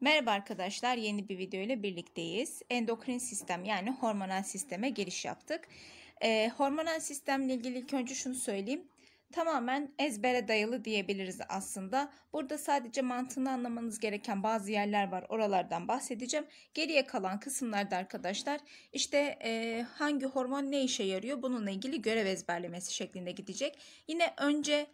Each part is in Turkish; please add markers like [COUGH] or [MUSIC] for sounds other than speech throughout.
Merhaba arkadaşlar, yeni bir video ile birlikteyiz. Endokrin sistem yani hormonal sisteme giriş yaptık. Ee, hormonal sistemle ilgili ilk önce şunu söyleyeyim. Tamamen ezbere dayalı diyebiliriz aslında. Burada sadece mantığını anlamanız gereken bazı yerler var. Oralardan bahsedeceğim. Geriye kalan kısımlarda arkadaşlar işte e, hangi hormon ne işe yarıyor bununla ilgili görev ezberlemesi şeklinde gidecek. Yine önce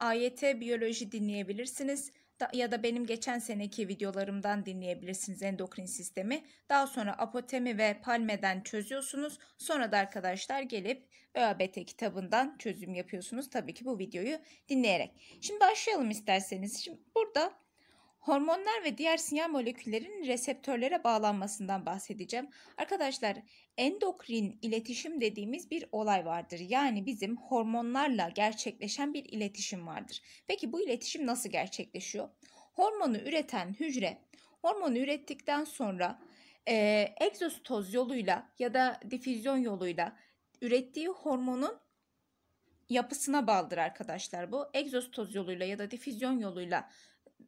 AYT biyoloji dinleyebilirsiniz da, ya da benim geçen seneki videolarımdan dinleyebilirsiniz endokrin sistemi. Daha sonra apotemi ve palmeden çözüyorsunuz. Sonra da arkadaşlar gelip ÖABT kitabından çözüm yapıyorsunuz. Tabii ki bu videoyu dinleyerek. Şimdi başlayalım isterseniz. Şimdi burada Hormonlar ve diğer sinyal moleküllerin reseptörlere bağlanmasından bahsedeceğim. Arkadaşlar endokrin iletişim dediğimiz bir olay vardır. Yani bizim hormonlarla gerçekleşen bir iletişim vardır. Peki bu iletişim nasıl gerçekleşiyor? Hormonu üreten hücre hormonu ürettikten sonra e, egzostoz yoluyla ya da difüzyon yoluyla ürettiği hormonun yapısına bağlıdır arkadaşlar bu. Egzostoz yoluyla ya da difüzyon yoluyla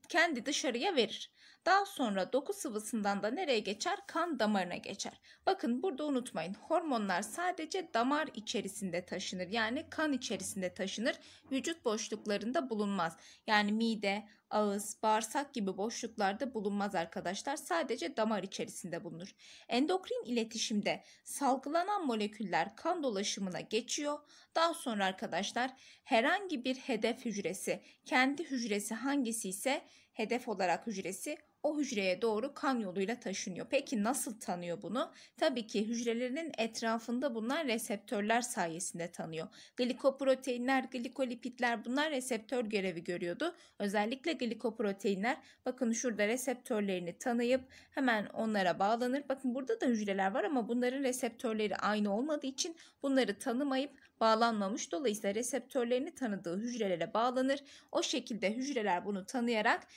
kendi dışarıya verir. Daha sonra doku sıvısından da nereye geçer? Kan damarına geçer. Bakın burada unutmayın. Hormonlar sadece damar içerisinde taşınır. Yani kan içerisinde taşınır. Vücut boşluklarında bulunmaz. Yani mide, ağız, bağırsak gibi boşluklarda bulunmaz arkadaşlar. Sadece damar içerisinde bulunur. Endokrin iletişimde salgılanan moleküller kan dolaşımına geçiyor. Daha sonra arkadaşlar herhangi bir hedef hücresi, kendi hücresi hangisi ise hedef olarak hücresi o hücreye doğru kan yoluyla taşınıyor. Peki nasıl tanıyor bunu? Tabii ki hücrelerinin etrafında bulunan reseptörler sayesinde tanıyor. Glikoproteinler, glikolipitler bunlar reseptör görevi görüyordu. Özellikle glikoproteinler bakın şurada reseptörlerini tanıyıp hemen onlara bağlanır. Bakın burada da hücreler var ama bunların reseptörleri aynı olmadığı için bunları tanımayıp bağlanmamış. Dolayısıyla reseptörlerini tanıdığı hücrelere bağlanır. O şekilde hücreler bunu tanıyarak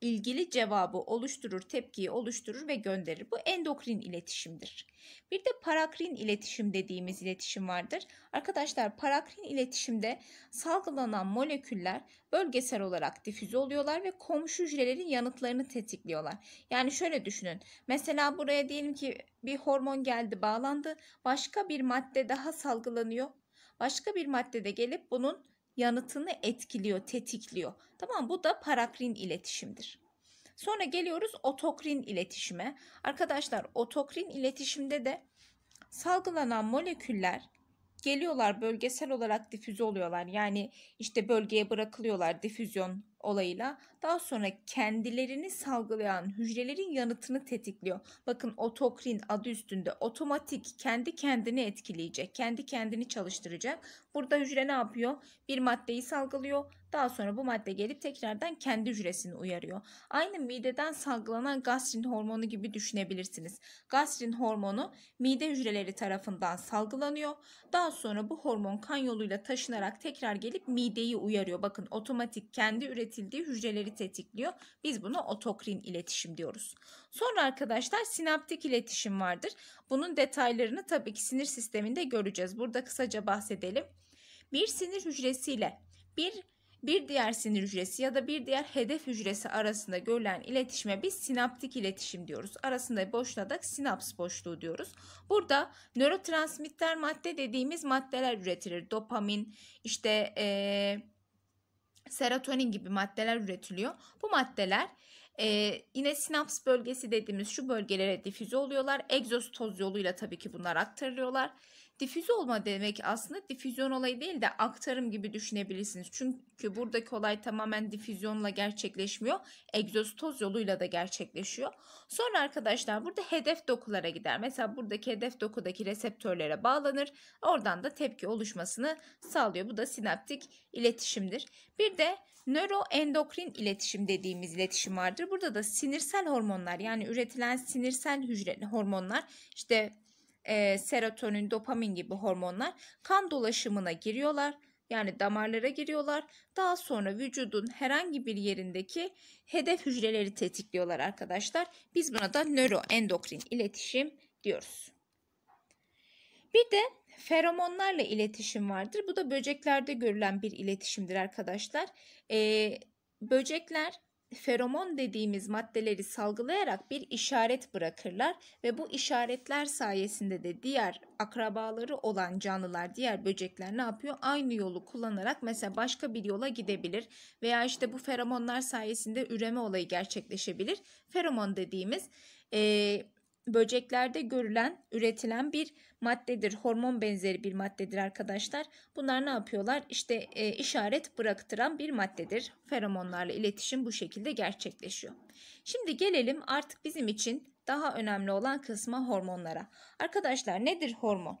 ilgili cevabı oluşturur, tepkiyi oluşturur ve gönderir. Bu endokrin iletişimdir. Bir de parakrin iletişim dediğimiz iletişim vardır. Arkadaşlar parakrin iletişimde salgılanan moleküller bölgesel olarak difüze oluyorlar ve komşu hücrelerin yanıtlarını tetikliyorlar. Yani şöyle düşünün. Mesela buraya diyelim ki bir hormon geldi, bağlandı. Başka bir madde daha salgılanıyor. Başka bir madde de gelip bunun yanıtını etkiliyor, tetikliyor. Tamam bu da parakrin iletişimdir. Sonra geliyoruz otokrin iletişime. Arkadaşlar otokrin iletişimde de salgılanan moleküller geliyorlar bölgesel olarak difüze oluyorlar. Yani işte bölgeye bırakılıyorlar difüzyon olayıyla daha sonra kendilerini salgılayan hücrelerin yanıtını tetikliyor. Bakın otokrin adı üstünde otomatik kendi kendini etkileyecek, kendi kendini çalıştıracak. Burada hücre ne yapıyor? Bir maddeyi salgılıyor. Daha sonra bu madde gelip tekrardan kendi hücresini uyarıyor. Aynı mideden salgılanan gastrin hormonu gibi düşünebilirsiniz. Gastrin hormonu mide hücreleri tarafından salgılanıyor. Daha sonra bu hormon kan yoluyla taşınarak tekrar gelip mideyi uyarıyor. Bakın otomatik kendi üretildiği hücreleri tetikliyor. Biz buna otokrin iletişim diyoruz. Sonra arkadaşlar sinaptik iletişim vardır. Bunun detaylarını tabii ki sinir sisteminde göreceğiz. Burada kısaca bahsedelim. Bir sinir hücresiyle bir bir diğer sinir hücresi ya da bir diğer hedef hücresi arasında görülen iletişime biz sinaptik iletişim diyoruz. Arasında boşluğa da sinaps boşluğu diyoruz. Burada nörotransmitter madde dediğimiz maddeler üretilir. Dopamin, işte ee, serotonin gibi maddeler üretiliyor. Bu maddeler ee, yine sinaps bölgesi dediğimiz şu bölgelere difüze oluyorlar. Egzostoz yoluyla tabii ki bunlar aktarılıyorlar. Difüze olma demek aslında difüzyon olayı değil de aktarım gibi düşünebilirsiniz. Çünkü buradaki olay tamamen difüzyonla gerçekleşmiyor. Egzostoz yoluyla da gerçekleşiyor. Sonra arkadaşlar burada hedef dokulara gider. Mesela buradaki hedef dokudaki reseptörlere bağlanır. Oradan da tepki oluşmasını sağlıyor. Bu da sinaptik iletişimdir. Bir de nöroendokrin iletişim dediğimiz iletişim vardır. Burada da sinirsel hormonlar yani üretilen sinirsel hücre hormonlar işte e, serotonin, dopamin gibi hormonlar kan dolaşımına giriyorlar. Yani damarlara giriyorlar. Daha sonra vücudun herhangi bir yerindeki hedef hücreleri tetikliyorlar arkadaşlar. Biz buna da nöroendokrin iletişim diyoruz. Bir de feromonlarla iletişim vardır. Bu da böceklerde görülen bir iletişimdir arkadaşlar. Ee, böcekler feromon dediğimiz maddeleri salgılayarak bir işaret bırakırlar ve bu işaretler sayesinde de diğer akrabaları olan canlılar, diğer böcekler ne yapıyor? Aynı yolu kullanarak mesela başka bir yola gidebilir veya işte bu feromonlar sayesinde üreme olayı gerçekleşebilir. Feromon dediğimiz e, böceklerde görülen, üretilen bir maddedir. Hormon benzeri bir maddedir arkadaşlar. Bunlar ne yapıyorlar? İşte e, işaret bıraktıran bir maddedir. Feromonlarla iletişim bu şekilde gerçekleşiyor. Şimdi gelelim artık bizim için daha önemli olan kısma hormonlara. Arkadaşlar nedir hormon?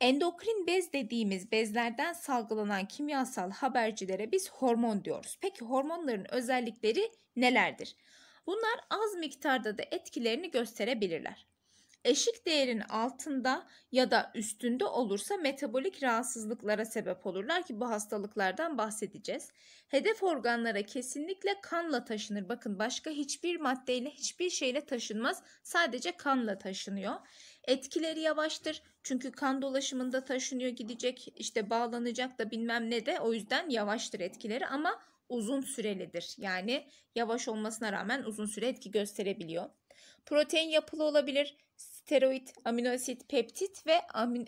Endokrin bez dediğimiz bezlerden salgılanan kimyasal habercilere biz hormon diyoruz. Peki hormonların özellikleri nelerdir? Bunlar az miktarda da etkilerini gösterebilirler. Eşik değerin altında ya da üstünde olursa metabolik rahatsızlıklara sebep olurlar ki bu hastalıklardan bahsedeceğiz. Hedef organlara kesinlikle kanla taşınır. Bakın başka hiçbir maddeyle hiçbir şeyle taşınmaz. Sadece kanla taşınıyor. Etkileri yavaştır. Çünkü kan dolaşımında taşınıyor gidecek işte bağlanacak da bilmem ne de o yüzden yavaştır etkileri ama uzun sürelidir. Yani yavaş olmasına rağmen uzun süre etki gösterebiliyor. Protein yapılı olabilir, steroid, aminoasit, peptit ve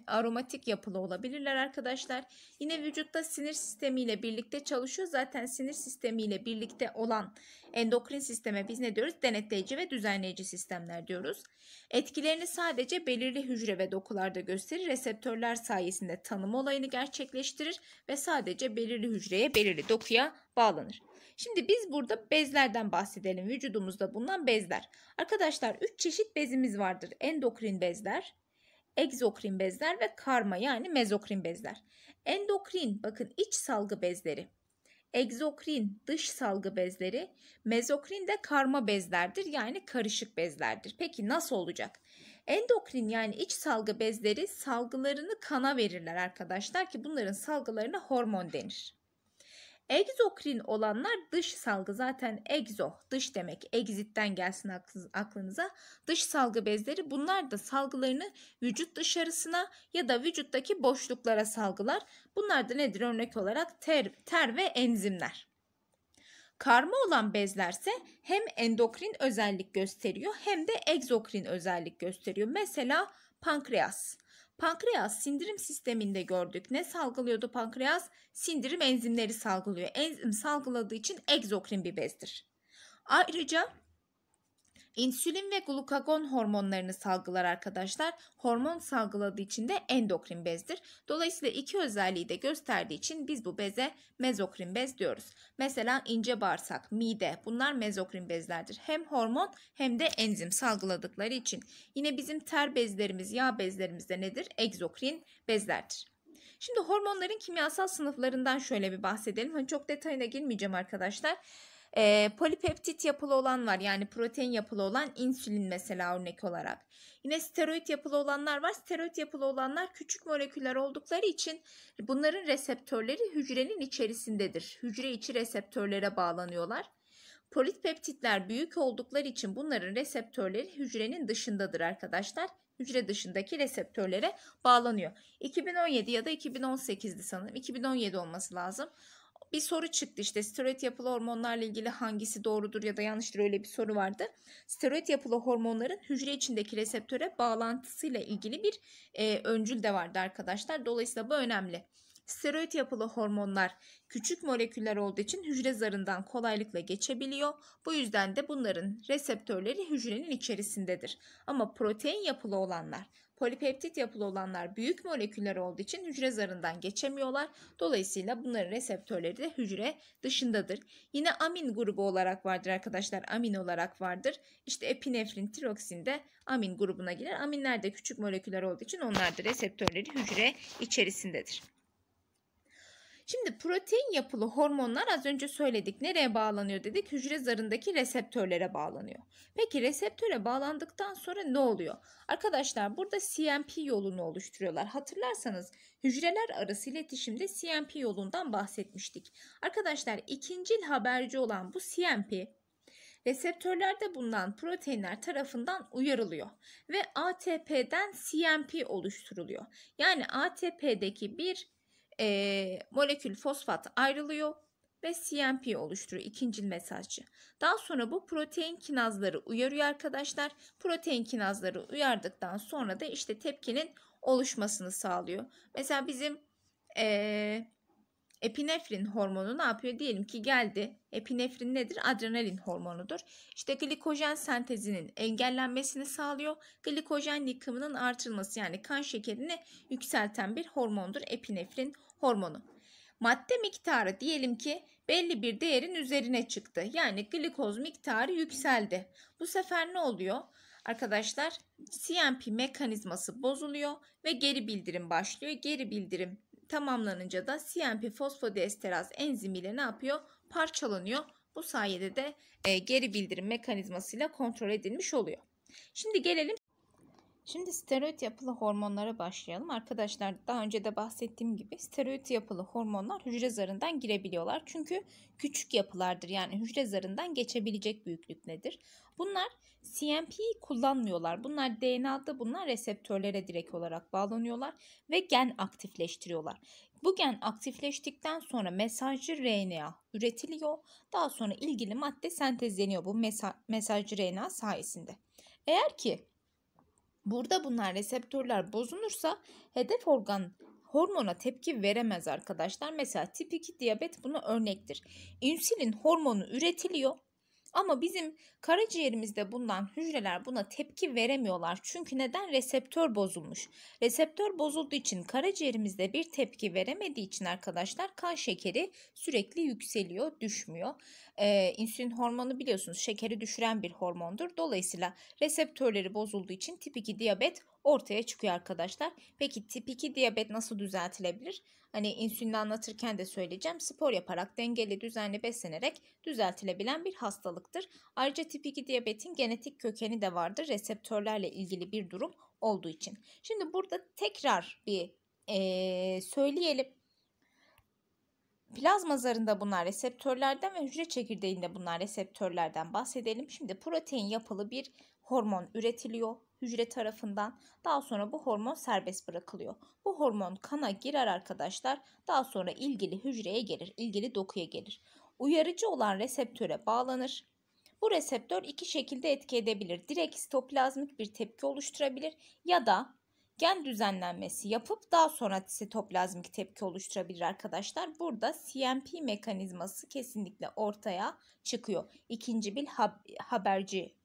aromatik yapılı olabilirler arkadaşlar. Yine vücutta sinir sistemiyle birlikte çalışıyor. Zaten sinir sistemiyle birlikte olan endokrin sisteme biz ne diyoruz? Denetleyici ve düzenleyici sistemler diyoruz. Etkilerini sadece belirli hücre ve dokularda gösterir. Reseptörler sayesinde tanım olayını gerçekleştirir ve sadece belirli hücreye, belirli dokuya bağlanır. Şimdi biz burada bezlerden bahsedelim. Vücudumuzda bulunan bezler. Arkadaşlar 3 çeşit bezimiz vardır. Endokrin bezler, egzokrin bezler ve karma yani mezokrin bezler. Endokrin bakın iç salgı bezleri. Egzokrin dış salgı bezleri, mezokrin de karma bezlerdir yani karışık bezlerdir. Peki nasıl olacak? Endokrin yani iç salgı bezleri salgılarını kana verirler arkadaşlar ki bunların salgılarına hormon denir. Egzokrin olanlar dış salgı zaten egzo dış demek exit'ten gelsin aklınıza. Dış salgı bezleri bunlar da salgılarını vücut dışarısına ya da vücuttaki boşluklara salgılar. Bunlar da nedir örnek olarak ter, ter ve enzimler. Karma olan bezlerse hem endokrin özellik gösteriyor hem de egzokrin özellik gösteriyor. Mesela pankreas. Pankreas sindirim sisteminde gördük. Ne salgılıyordu pankreas? Sindirim enzimleri salgılıyor. Enzim salgıladığı için egzokrin bir bezdir. Ayrıca İnsülin ve glukagon hormonlarını salgılar arkadaşlar. Hormon salgıladığı için de endokrin bezdir. Dolayısıyla iki özelliği de gösterdiği için biz bu beze mezokrin bez diyoruz. Mesela ince bağırsak, mide bunlar mezokrin bezlerdir. Hem hormon hem de enzim salgıladıkları için. Yine bizim ter bezlerimiz, yağ bezlerimiz de nedir? Egzokrin bezlerdir. Şimdi hormonların kimyasal sınıflarından şöyle bir bahsedelim. Hani çok detayına girmeyeceğim arkadaşlar. E, polipeptit yapılı olan var yani protein yapılı olan insülin mesela örnek olarak. Yine steroid yapılı olanlar var. Steroid yapılı olanlar küçük moleküller oldukları için bunların reseptörleri hücrenin içerisindedir. Hücre içi reseptörlere bağlanıyorlar. Polipeptitler büyük oldukları için bunların reseptörleri hücrenin dışındadır arkadaşlar. Hücre dışındaki reseptörlere bağlanıyor. 2017 ya da 2018'di sanırım. 2017 olması lazım bir soru çıktı işte steroid yapılı hormonlarla ilgili hangisi doğrudur ya da yanlıştır öyle bir soru vardı. Steroid yapılı hormonların hücre içindeki reseptöre bağlantısıyla ilgili bir e, öncül de vardı arkadaşlar. Dolayısıyla bu önemli. Steroid yapılı hormonlar küçük moleküller olduğu için hücre zarından kolaylıkla geçebiliyor. Bu yüzden de bunların reseptörleri hücrenin içerisindedir. Ama protein yapılı olanlar Polipeptit yapılı olanlar büyük moleküller olduğu için hücre zarından geçemiyorlar. Dolayısıyla bunların reseptörleri de hücre dışındadır. Yine amin grubu olarak vardır arkadaşlar. Amin olarak vardır. İşte epinefrin, tiroksin de amin grubuna girer. Aminler de küçük moleküller olduğu için onlar da reseptörleri hücre içerisindedir. Şimdi protein yapılı hormonlar az önce söyledik. Nereye bağlanıyor dedik? Hücre zarındaki reseptörlere bağlanıyor. Peki reseptöre bağlandıktan sonra ne oluyor? Arkadaşlar burada CMP yolunu oluşturuyorlar. Hatırlarsanız hücreler arası iletişimde CMP yolundan bahsetmiştik. Arkadaşlar ikincil haberci olan bu CMP reseptörlerde bulunan proteinler tarafından uyarılıyor ve ATP'den CMP oluşturuluyor. Yani ATP'deki bir e, molekül fosfat ayrılıyor ve CMP oluşturuyor ikinci mesajcı. Daha sonra bu protein kinazları uyarıyor arkadaşlar. Protein kinazları uyardıktan sonra da işte tepkinin oluşmasını sağlıyor. Mesela bizim ee, epinefrin hormonu ne yapıyor? Diyelim ki geldi. Epinefrin nedir? Adrenalin hormonudur. İşte glikojen sentezinin engellenmesini sağlıyor. Glikojen yıkımının artırılması yani kan şekerini yükselten bir hormondur epinefrin hormonu. Madde miktarı diyelim ki belli bir değerin üzerine çıktı. Yani glikoz miktarı yükseldi. Bu sefer ne oluyor? Arkadaşlar CMP mekanizması bozuluyor ve geri bildirim başlıyor. Geri bildirim tamamlanınca da CMP fosfodiesteraz enzimiyle ne yapıyor? Parçalanıyor. Bu sayede de e, geri bildirim mekanizmasıyla kontrol edilmiş oluyor. Şimdi gelelim Şimdi steroid yapılı hormonlara başlayalım. Arkadaşlar daha önce de bahsettiğim gibi steroid yapılı hormonlar hücre zarından girebiliyorlar. Çünkü küçük yapılardır yani hücre zarından geçebilecek büyüklük nedir? Bunlar CMP'yi kullanmıyorlar. Bunlar DNA'da bunlar reseptörlere direkt olarak bağlanıyorlar ve gen aktifleştiriyorlar. Bu gen aktifleştikten sonra mesajcı RNA üretiliyor. Daha sonra ilgili madde sentezleniyor bu mesajcı RNA sayesinde. Eğer ki Burada bunlar reseptörler bozulursa hedef organ hormona tepki veremez arkadaşlar. Mesela tip 2 diyabet buna örnektir. İnsülin hormonu üretiliyor ama bizim karaciğerimizde bulunan hücreler buna tepki veremiyorlar. Çünkü neden? Reseptör bozulmuş. Reseptör bozulduğu için karaciğerimizde bir tepki veremediği için arkadaşlar kan şekeri sürekli yükseliyor, düşmüyor. Ee, insülin hormonu biliyorsunuz şekeri düşüren bir hormondur. Dolayısıyla reseptörleri bozulduğu için tip 2 diyabet ortaya çıkıyor arkadaşlar. Peki tip 2 diyabet nasıl düzeltilebilir? Hani insülini anlatırken de söyleyeceğim. Spor yaparak dengeli düzenli beslenerek düzeltilebilen bir hastalıktır. Ayrıca tip 2 diyabetin genetik kökeni de vardır. Reseptörlerle ilgili bir durum olduğu için. Şimdi burada tekrar bir ee, söyleyelim. Plazma zarında bunlar reseptörlerden ve hücre çekirdeğinde bunlar reseptörlerden bahsedelim. Şimdi protein yapılı bir hormon üretiliyor hücre tarafından. Daha sonra bu hormon serbest bırakılıyor. Bu hormon kana girer arkadaşlar. Daha sonra ilgili hücreye gelir, ilgili dokuya gelir. Uyarıcı olan reseptöre bağlanır. Bu reseptör iki şekilde etki edebilir. Direkt sitoplazmik bir tepki oluşturabilir ya da gen düzenlenmesi yapıp daha sonra sitoplazmik tepki oluşturabilir arkadaşlar. Burada CMP mekanizması kesinlikle ortaya çıkıyor. İkinci bir haberci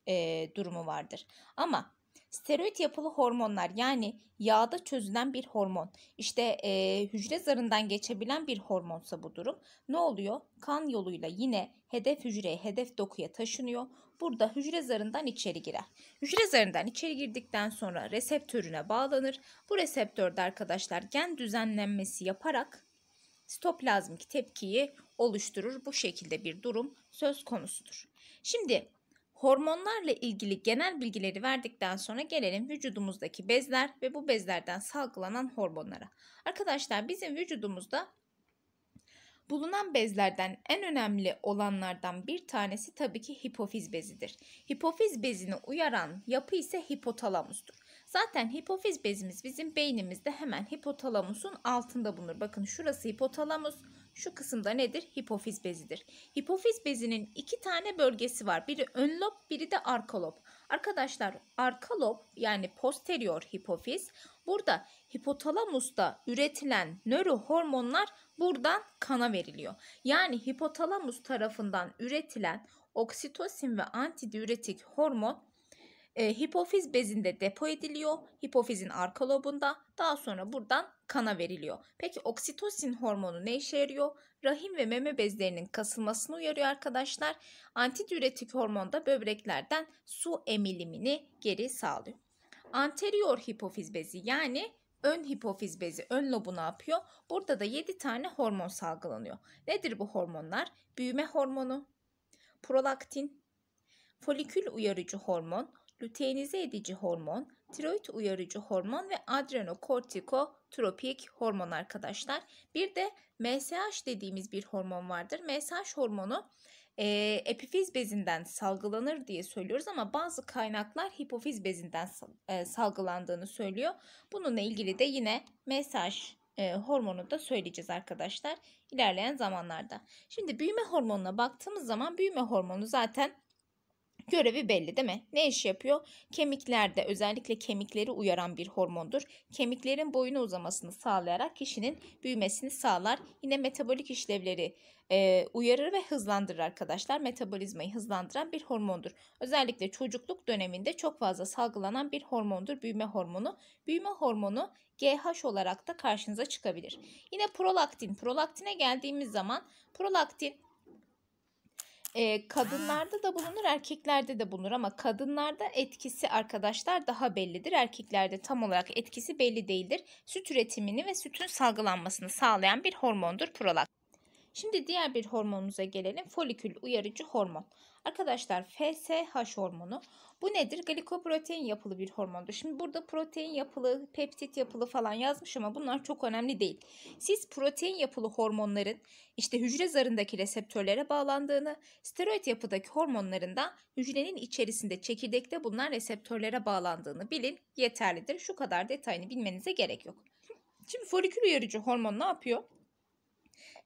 durumu vardır. Ama Steroid yapılı hormonlar yani yağda çözülen bir hormon. İşte e, hücre zarından geçebilen bir hormonsa bu durum. Ne oluyor? Kan yoluyla yine hedef hücreye, hedef dokuya taşınıyor. Burada hücre zarından içeri girer. Hücre zarından içeri girdikten sonra reseptörüne bağlanır. Bu reseptörde arkadaşlar gen düzenlenmesi yaparak sitoplazmik tepkiyi oluşturur. Bu şekilde bir durum söz konusudur. Şimdi Hormonlarla ilgili genel bilgileri verdikten sonra gelelim vücudumuzdaki bezler ve bu bezlerden salgılanan hormonlara. Arkadaşlar bizim vücudumuzda bulunan bezlerden en önemli olanlardan bir tanesi tabii ki hipofiz bezidir. Hipofiz bezini uyaran yapı ise hipotalamustur. Zaten hipofiz bezimiz bizim beynimizde hemen hipotalamusun altında bulunur. Bakın şurası hipotalamus, şu kısımda nedir? Hipofiz bezidir. Hipofiz bezinin iki tane bölgesi var. Biri ön lob, biri de arka lob. Arkadaşlar arka lob yani posterior hipofiz burada hipotalamusta üretilen nörohormonlar buradan kana veriliyor. Yani hipotalamus tarafından üretilen oksitosin ve antidiüretik hormon e, hipofiz bezinde depo ediliyor. Hipofizin arka lobunda. Daha sonra buradan kana veriliyor. Peki oksitosin hormonu ne işe yarıyor? Rahim ve meme bezlerinin kasılmasını uyarıyor arkadaşlar. Antidiüretik hormon da böbreklerden su emilimini geri sağlıyor. Anterior hipofiz bezi yani ön hipofiz bezi, ön lobu ne yapıyor? Burada da 7 tane hormon salgılanıyor. Nedir bu hormonlar? Büyüme hormonu, prolaktin, folikül uyarıcı hormon, luteinize edici hormon, tiroid uyarıcı hormon ve adrenokortikotropik hormon arkadaşlar. Bir de MSH dediğimiz bir hormon vardır. MSH hormonu e, epifiz bezinden salgılanır diye söylüyoruz ama bazı kaynaklar hipofiz bezinden e, salgılandığını söylüyor. Bununla ilgili de yine MSH e, hormonu da söyleyeceğiz arkadaşlar ilerleyen zamanlarda. Şimdi büyüme hormonuna baktığımız zaman büyüme hormonu zaten görevi belli değil mi? Ne iş yapıyor? Kemiklerde özellikle kemikleri uyaran bir hormondur. Kemiklerin boyunu uzamasını sağlayarak kişinin büyümesini sağlar. Yine metabolik işlevleri e, uyarır ve hızlandırır arkadaşlar. Metabolizmayı hızlandıran bir hormondur. Özellikle çocukluk döneminde çok fazla salgılanan bir hormondur büyüme hormonu. Büyüme hormonu GH olarak da karşınıza çıkabilir. Yine prolaktin. Prolaktine geldiğimiz zaman prolaktin e, kadınlarda da bulunur erkeklerde de bulunur ama kadınlarda etkisi arkadaşlar daha bellidir. Erkeklerde tam olarak etkisi belli değildir. Süt üretimini ve sütün salgılanmasını sağlayan bir hormondur prolaktin. Şimdi diğer bir hormonumuza gelelim. Folikül uyarıcı hormon. Arkadaşlar FSH hormonu bu nedir? Glikoprotein yapılı bir hormondur. Şimdi burada protein yapılı, peptit yapılı falan yazmış ama bunlar çok önemli değil. Siz protein yapılı hormonların işte hücre zarındaki reseptörlere bağlandığını, steroid yapıdaki hormonların da hücrenin içerisinde çekirdekte bulunan reseptörlere bağlandığını bilin yeterlidir. Şu kadar detayını bilmenize gerek yok. Şimdi folikül uyarıcı hormon ne yapıyor?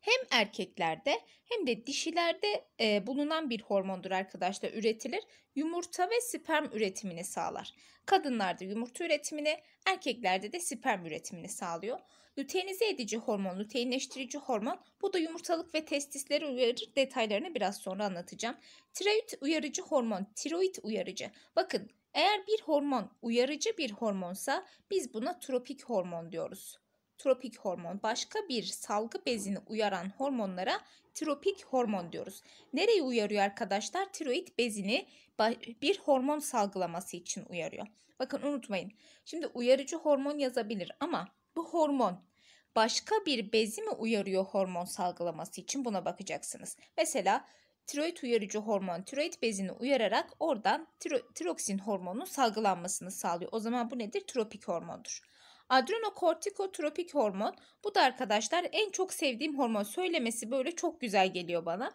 Hem erkeklerde hem de dişilerde e, bulunan bir hormondur arkadaşlar üretilir. Yumurta ve sperm üretimini sağlar. Kadınlarda yumurta üretimini, erkeklerde de sperm üretimini sağlıyor. Luteinize edici hormon, luteinleştirici hormon bu da yumurtalık ve testisleri uyarır. Detaylarını biraz sonra anlatacağım. Tiroid uyarıcı hormon, tiroid uyarıcı. Bakın eğer bir hormon uyarıcı bir hormonsa biz buna tropik hormon diyoruz tropik hormon. Başka bir salgı bezini uyaran hormonlara tropik hormon diyoruz. Nereyi uyarıyor arkadaşlar? Tiroid bezini bir hormon salgılaması için uyarıyor. Bakın unutmayın. Şimdi uyarıcı hormon yazabilir ama bu hormon başka bir bezi mi uyarıyor hormon salgılaması için buna bakacaksınız. Mesela tiroid uyarıcı hormon tiroid bezini uyararak oradan tiro, tiroksin hormonunun salgılanmasını sağlıyor. O zaman bu nedir? Tropik hormondur. Adrenokortikotropik hormon. Bu da arkadaşlar en çok sevdiğim hormon. Söylemesi böyle çok güzel geliyor bana.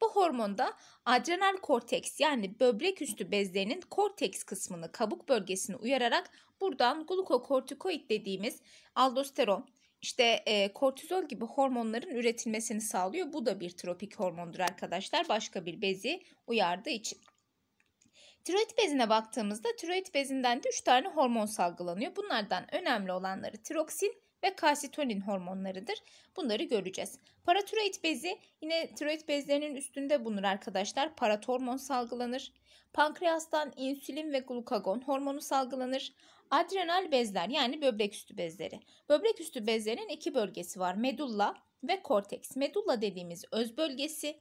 Bu hormonda adrenal korteks yani böbrek üstü bezlerinin korteks kısmını kabuk bölgesini uyararak buradan glukokortikoid dediğimiz aldosteron, işte e, kortizol gibi hormonların üretilmesini sağlıyor. Bu da bir tropik hormondur arkadaşlar. Başka bir bezi uyardığı için. Tiroid bezine baktığımızda tiroid bezinden de 3 tane hormon salgılanıyor. Bunlardan önemli olanları tiroksin ve kalsitonin hormonlarıdır. Bunları göreceğiz. Paratiroid bezi yine tiroid bezlerinin üstünde bulunur arkadaşlar. Paratormon salgılanır. Pankreastan insülin ve glukagon hormonu salgılanır. Adrenal bezler yani böbrek üstü bezleri. Böbrek üstü bezlerin iki bölgesi var. Medulla ve korteks. Medulla dediğimiz öz bölgesi,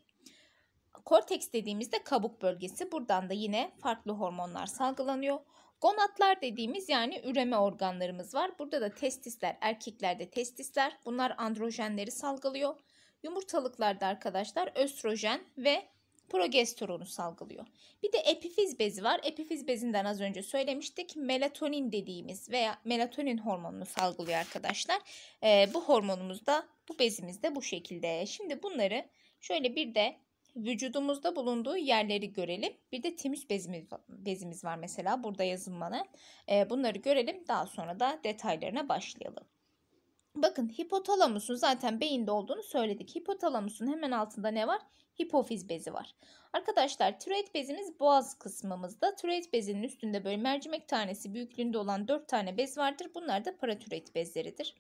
Korteks dediğimizde kabuk bölgesi. Buradan da yine farklı hormonlar salgılanıyor. Gonatlar dediğimiz yani üreme organlarımız var. Burada da testisler, erkeklerde testisler. Bunlar androjenleri salgılıyor. Yumurtalıklarda arkadaşlar östrojen ve progesteronu salgılıyor. Bir de epifiz bezi var. Epifiz bezinden az önce söylemiştik. Melatonin dediğimiz veya melatonin hormonunu salgılıyor arkadaşlar. Ee, bu hormonumuz da bu bezimiz de bu şekilde. Şimdi bunları şöyle bir de vücudumuzda bulunduğu yerleri görelim. Bir de timüs bezimiz, bezimiz var mesela burada yazılmanı. E, bunları görelim daha sonra da detaylarına başlayalım. Bakın hipotalamusun zaten beyinde olduğunu söyledik. Hipotalamusun hemen altında ne var? Hipofiz bezi var. Arkadaşlar tiroid bezimiz boğaz kısmımızda. Tiroid bezinin üstünde böyle mercimek tanesi büyüklüğünde olan 4 tane bez vardır. Bunlar da paratiroid bezleridir.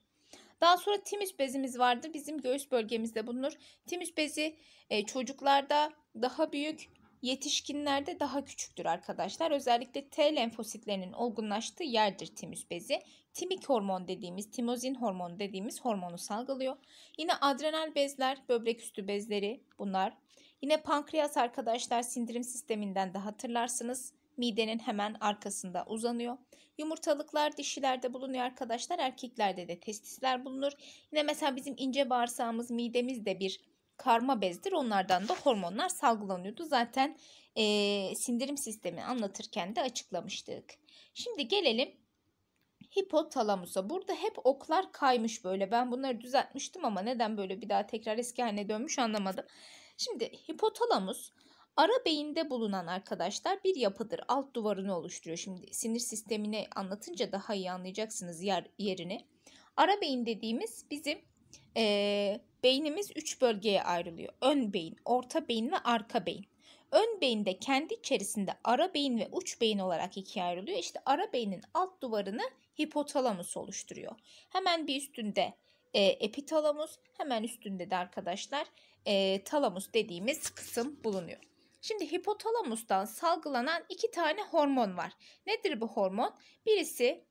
Daha sonra timus bezimiz vardır. Bizim göğüs bölgemizde bulunur. Timus bezi e, çocuklarda daha büyük, yetişkinlerde daha küçüktür arkadaşlar. Özellikle T lenfositlerinin olgunlaştığı yerdir timus bezi. Timik hormon dediğimiz, timozin hormonu dediğimiz hormonu salgılıyor. Yine adrenal bezler, böbrek üstü bezleri bunlar. Yine pankreas arkadaşlar sindirim sisteminden de hatırlarsınız. Midenin hemen arkasında uzanıyor. Yumurtalıklar dişilerde bulunuyor arkadaşlar. Erkeklerde de testisler bulunur. Yine mesela bizim ince bağırsağımız, midemiz de bir karma bezdir. Onlardan da hormonlar salgılanıyordu. Zaten e, sindirim sistemi anlatırken de açıklamıştık. Şimdi gelelim hipotalamusa. Burada hep oklar kaymış böyle. Ben bunları düzeltmiştim ama neden böyle bir daha tekrar eski haline dönmüş anlamadım. Şimdi hipotalamus Ara beyinde bulunan arkadaşlar bir yapıdır. Alt duvarını oluşturuyor. Şimdi sinir sistemini anlatınca daha iyi anlayacaksınız yer, yerini. Ara beyin dediğimiz bizim e, beynimiz 3 bölgeye ayrılıyor. Ön beyin, orta beyin ve arka beyin. Ön beyinde kendi içerisinde ara beyin ve uç beyin olarak ikiye ayrılıyor. İşte ara beynin alt duvarını hipotalamus oluşturuyor. Hemen bir üstünde e, epitalamus, hemen üstünde de arkadaşlar e, talamus dediğimiz kısım bulunuyor. Şimdi hipotalamustan salgılanan iki tane hormon var. Nedir bu hormon? Birisi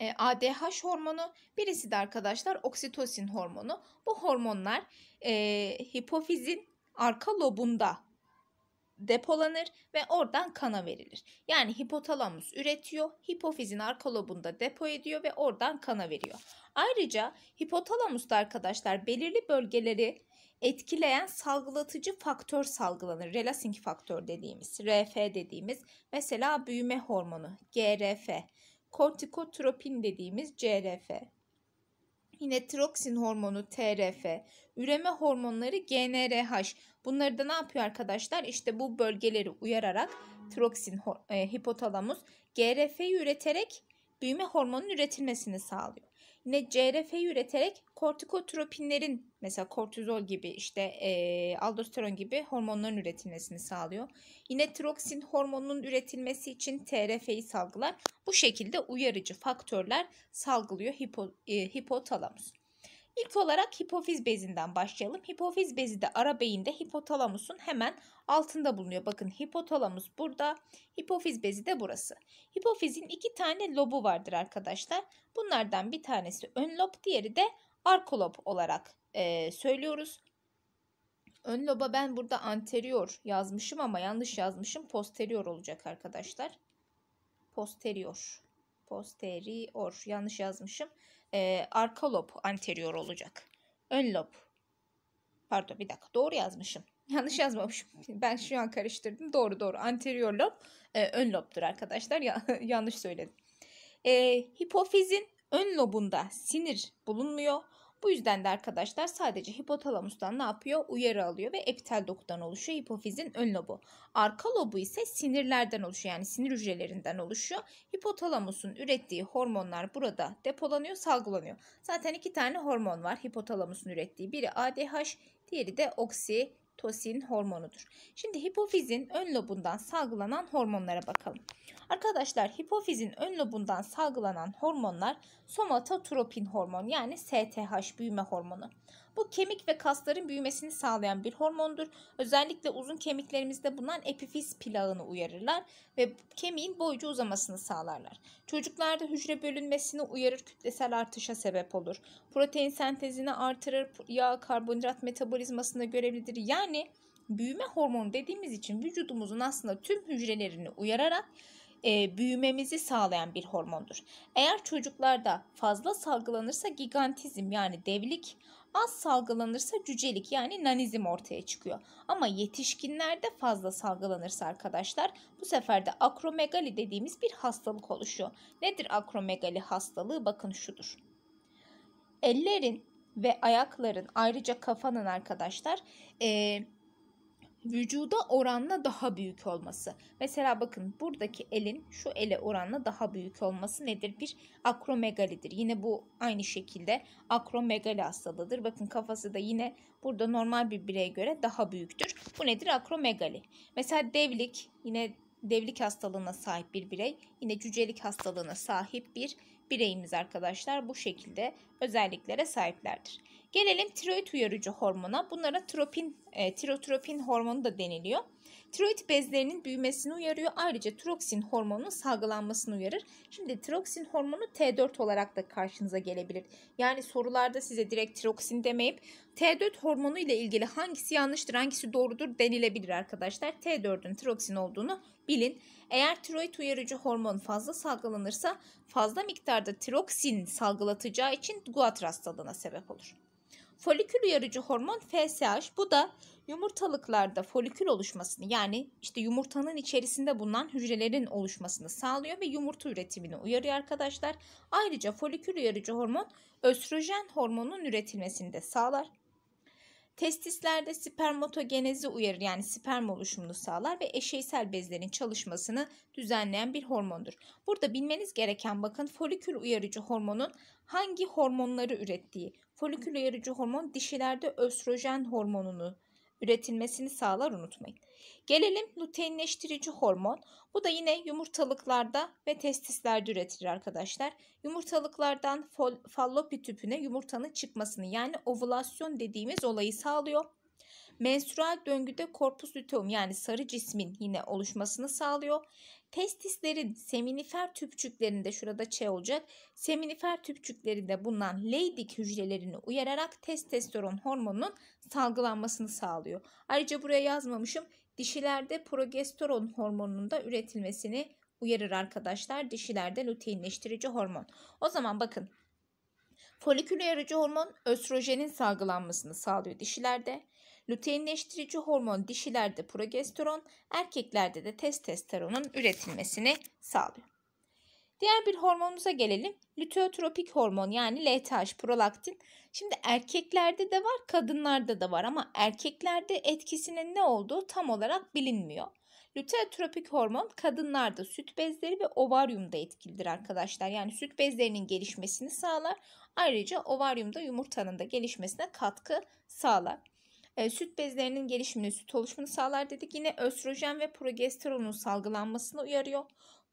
e, ADH hormonu, birisi de arkadaşlar oksitosin hormonu. Bu hormonlar e, hipofizin arka lobunda depolanır ve oradan kana verilir. Yani hipotalamus üretiyor, hipofizin arka lobunda depo ediyor ve oradan kana veriyor. Ayrıca hipotalamusta arkadaşlar belirli bölgeleri etkileyen salgılatıcı faktör salgılanır. Relasing faktör dediğimiz, RF dediğimiz mesela büyüme hormonu GRF, kortikotropin dediğimiz CRF, yine tiroksin hormonu TRF, üreme hormonları GNRH. Bunları da ne yapıyor arkadaşlar? İşte bu bölgeleri uyararak tiroksin e, hipotalamus GRF'yi üreterek büyüme hormonunun üretilmesini sağlıyor. Yine CRF'yi üreterek kortikotropinlerin mesela kortizol gibi işte e, aldosteron gibi hormonların üretilmesini sağlıyor. Yine tiroksin hormonunun üretilmesi için TRF'yi salgılar. Bu şekilde uyarıcı faktörler salgılıyor hipo, e, hipotalamus. İlk olarak hipofiz bezinden başlayalım. Hipofiz bezi de ara beyinde hipotalamusun hemen altında bulunuyor. Bakın hipotalamus burada, hipofiz bezi de burası. Hipofizin iki tane lobu vardır arkadaşlar. Bunlardan bir tanesi ön lob, diğeri de arka lob olarak e, söylüyoruz. Ön loba ben burada anterior yazmışım ama yanlış yazmışım. Posterior olacak arkadaşlar. Posterior. Posterior yanlış yazmışım e, arka lob anterior olacak. Ön lob. Pardon bir dakika doğru yazmışım. [LAUGHS] Yanlış yazmamışım. Ben şu an karıştırdım. Doğru doğru. Anterior lob e, ön lobdur arkadaşlar. Ya, [LAUGHS] yanlış söyledim. E, hipofizin ön lobunda sinir bulunmuyor. Bu yüzden de arkadaşlar sadece hipotalamustan ne yapıyor? Uyarı alıyor ve epitel dokudan oluşuyor hipofizin ön lobu. Arka lobu ise sinirlerden oluşuyor yani sinir hücrelerinden oluşuyor. Hipotalamusun ürettiği hormonlar burada depolanıyor, salgılanıyor. Zaten iki tane hormon var hipotalamusun ürettiği. Biri ADH, diğeri de oksitosin hormonudur. Şimdi hipofizin ön lobundan salgılanan hormonlara bakalım. Arkadaşlar hipofizin ön lobundan salgılanan hormonlar somatotropin hormon yani STH büyüme hormonu. Bu kemik ve kasların büyümesini sağlayan bir hormondur. Özellikle uzun kemiklerimizde bulunan epifiz plağını uyarırlar ve kemiğin boyunca uzamasını sağlarlar. Çocuklarda hücre bölünmesini uyarır, kütlesel artışa sebep olur. Protein sentezini artırır, yağ, karbonhidrat metabolizmasında görevlidir. Yani büyüme hormonu dediğimiz için vücudumuzun aslında tüm hücrelerini uyararak e, büyümemizi sağlayan bir hormondur. Eğer çocuklarda fazla salgılanırsa gigantizm yani devlik, az salgılanırsa cücelik yani nanizm ortaya çıkıyor. Ama yetişkinlerde fazla salgılanırsa arkadaşlar bu sefer de akromegali dediğimiz bir hastalık oluşuyor. Nedir akromegali hastalığı? Bakın şudur. Ellerin ve ayakların ayrıca kafanın arkadaşlar e, vücuda oranla daha büyük olması. Mesela bakın buradaki elin şu ele oranla daha büyük olması nedir? Bir akromegalidir. Yine bu aynı şekilde akromegali hastalığıdır. Bakın kafası da yine burada normal bir bireye göre daha büyüktür. Bu nedir? Akromegali. Mesela devlik yine devlik hastalığına sahip bir birey. Yine cücelik hastalığına sahip bir bireyimiz arkadaşlar bu şekilde özelliklere sahiplerdir. Gelelim tiroid uyarıcı hormona. Bunlara tropin, e, tirotropin hormonu da deniliyor. Tiroid bezlerinin büyümesini uyarıyor. Ayrıca tiroksin hormonunun salgılanmasını uyarır. Şimdi tiroksin hormonu T4 olarak da karşınıza gelebilir. Yani sorularda size direkt tiroksin demeyip T4 hormonu ile ilgili hangisi yanlıştır, hangisi doğrudur denilebilir arkadaşlar. T4'ün tiroksin olduğunu bilin. Eğer tiroid uyarıcı hormon fazla salgılanırsa fazla miktarda tiroksin salgılatacağı için Guatr hastalığına sebep olur. Folikül uyarıcı hormon FSH bu da yumurtalıklarda folikül oluşmasını yani işte yumurtanın içerisinde bulunan hücrelerin oluşmasını sağlıyor ve yumurta üretimini uyarıyor arkadaşlar. Ayrıca folikül uyarıcı hormon östrojen hormonun üretilmesini de sağlar. Testislerde spermatogenezi uyarır yani sperm oluşumunu sağlar ve eşeysel bezlerin çalışmasını düzenleyen bir hormondur. Burada bilmeniz gereken bakın folikül uyarıcı hormonun hangi hormonları ürettiği. Folikül uyarıcı hormon dişilerde östrojen hormonunu üretilmesini sağlar unutmayın. Gelelim luteinleştirici hormon. Bu da yine yumurtalıklarda ve testislerde üretilir arkadaşlar. Yumurtalıklardan fallopi tüpüne yumurtanın çıkmasını yani ovülasyon dediğimiz olayı sağlıyor. Menstrual döngüde korpus luteum yani sarı cismin yine oluşmasını sağlıyor. Testislerin seminifer tüpçüklerinde şurada Ç olacak. Seminifer tüpçüklerinde bulunan Leydig hücrelerini uyararak testosteron hormonunun salgılanmasını sağlıyor. Ayrıca buraya yazmamışım. Dişilerde progesteron hormonunun da üretilmesini uyarır arkadaşlar. Dişilerde luteinleştirici hormon. O zaman bakın Folikül uyarıcı hormon östrojenin salgılanmasını sağlıyor dişilerde. Luteinleştirici hormon dişilerde progesteron, erkeklerde de testosteronun üretilmesini sağlıyor. Diğer bir hormonumuza gelelim. Lüteotropik hormon yani LTH, prolaktin. Şimdi erkeklerde de var, kadınlarda da var ama erkeklerde etkisinin ne olduğu tam olarak bilinmiyor. Lüteotropik hormon kadınlarda süt bezleri ve ovaryumda etkilidir arkadaşlar. Yani süt bezlerinin gelişmesini sağlar. Ayrıca ovaryumda yumurtanın da gelişmesine katkı sağlar. E, süt bezlerinin gelişimini, süt oluşumunu sağlar dedik. Yine östrojen ve progesteronun salgılanmasını uyarıyor.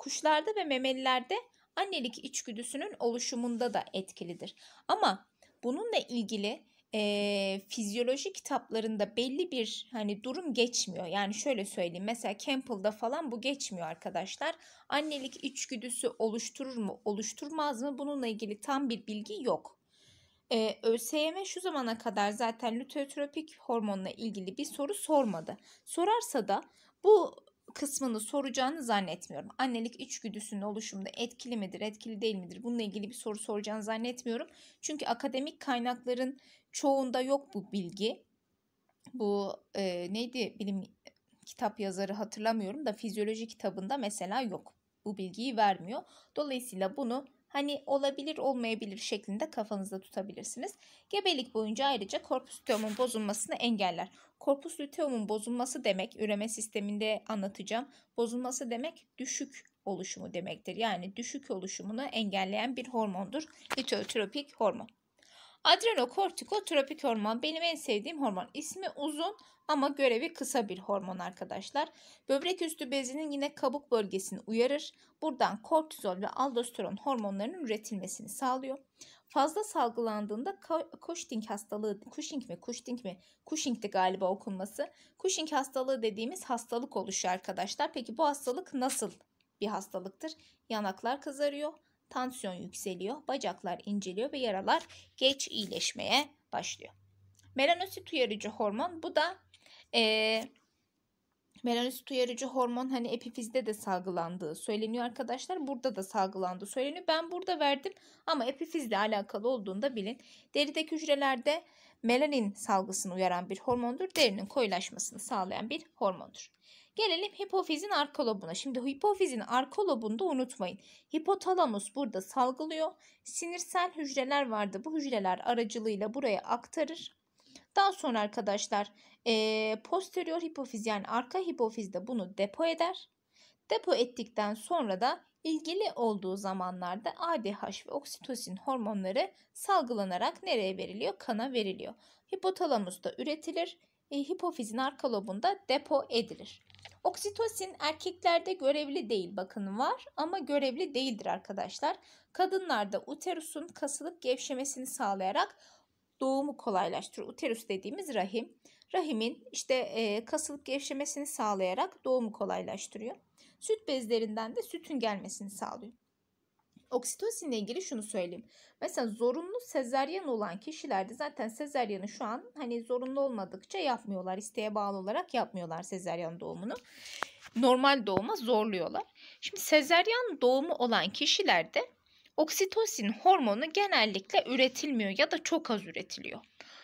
Kuşlarda ve memelilerde annelik içgüdüsünün oluşumunda da etkilidir. Ama bununla ilgili e, fizyoloji kitaplarında belli bir hani durum geçmiyor. Yani şöyle söyleyeyim mesela Campbell'da falan bu geçmiyor arkadaşlar. Annelik içgüdüsü oluşturur mu oluşturmaz mı bununla ilgili tam bir bilgi yok. Ee, ÖSYM şu zamana kadar zaten lüteotropik hormonla ilgili bir soru sormadı. Sorarsa da bu kısmını soracağını zannetmiyorum. Annelik içgüdüsünün oluşumunda etkili midir, etkili değil midir? Bununla ilgili bir soru soracağını zannetmiyorum. Çünkü akademik kaynakların çoğunda yok bu bilgi. Bu e, neydi bilim kitap yazarı hatırlamıyorum da fizyoloji kitabında mesela yok. Bu bilgiyi vermiyor. Dolayısıyla bunu hani olabilir olmayabilir şeklinde kafanızda tutabilirsiniz. Gebelik boyunca ayrıca korpus luteum'un bozulmasını engeller. Korpus luteum'un bozulması demek üreme sisteminde anlatacağım. Bozulması demek düşük oluşumu demektir. Yani düşük oluşumunu engelleyen bir hormondur. Litootropik hormon. Adrenokortikotropik hormon benim en sevdiğim hormon. İsmi uzun ama görevi kısa bir hormon arkadaşlar. Böbrek üstü bezinin yine kabuk bölgesini uyarır. Buradan kortizol ve aldosteron hormonlarının üretilmesini sağlıyor. Fazla salgılandığında Cushing hastalığı, Cushing mi, Cushing mi, Cushing'ti galiba okunması. Cushing hastalığı dediğimiz hastalık oluşuyor arkadaşlar. Peki bu hastalık nasıl bir hastalıktır? Yanaklar kızarıyor, tansiyon yükseliyor, bacaklar inceliyor ve yaralar geç iyileşmeye başlıyor. Melanosit uyarıcı hormon bu da e, melanosit uyarıcı hormon hani epifizde de salgılandığı söyleniyor arkadaşlar. Burada da salgılandığı söyleniyor. Ben burada verdim ama epifizle alakalı olduğunu da bilin. Derideki hücrelerde melanin salgısını uyaran bir hormondur. Derinin koyulaşmasını sağlayan bir hormondur. Gelelim hipofizin arka lobuna. Şimdi hipofizin arka lobunda unutmayın. Hipotalamus burada salgılıyor. Sinirsel hücreler vardı. Bu hücreler aracılığıyla buraya aktarır. Daha sonra arkadaşlar e, posterior hipofiz yani arka hipofizde bunu depo eder. Depo ettikten sonra da ilgili olduğu zamanlarda ADH ve oksitosin hormonları salgılanarak nereye veriliyor? Kana veriliyor. Hipotalamusta üretilir. E, hipofizin arka lobunda depo edilir. Oksitosin erkeklerde görevli değil bakın var ama görevli değildir arkadaşlar. Kadınlarda uterusun kasılıp gevşemesini sağlayarak doğumu kolaylaştırır. Uterus dediğimiz rahim. Rahimin işte e, kasılıp gevşemesini sağlayarak doğumu kolaylaştırıyor. Süt bezlerinden de sütün gelmesini sağlıyor. Oksitosinle ilgili şunu söyleyeyim. Mesela zorunlu sezeryan olan kişilerde zaten sezeryanı şu an hani zorunlu olmadıkça yapmıyorlar. İsteğe bağlı olarak yapmıyorlar sezeryan doğumunu. Normal doğuma zorluyorlar. Şimdi sezeryan doğumu olan kişilerde oksitosin hormonu genellikle üretilmiyor ya da çok az üretiliyor.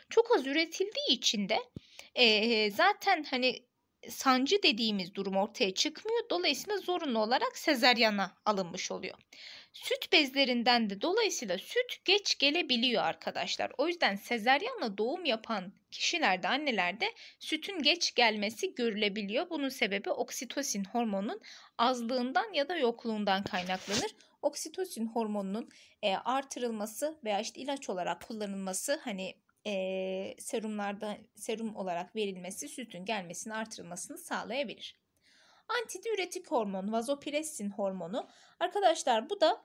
Çok az üretildiği için de e, zaten hani sancı dediğimiz durum ortaya çıkmıyor. Dolayısıyla zorunlu olarak sezeryana alınmış oluyor. Süt bezlerinden de dolayısıyla süt geç gelebiliyor arkadaşlar. O yüzden sezaryenle doğum yapan kişilerde, annelerde sütün geç gelmesi görülebiliyor. Bunun sebebi oksitosin hormonunun azlığından ya da yokluğundan kaynaklanır. Oksitosin hormonunun e, artırılması veya işte ilaç olarak kullanılması hani e, serumlarda serum olarak verilmesi sütün gelmesini artırılmasını sağlayabilir. Antidiüretik hormon, vazopressin hormonu. Arkadaşlar bu da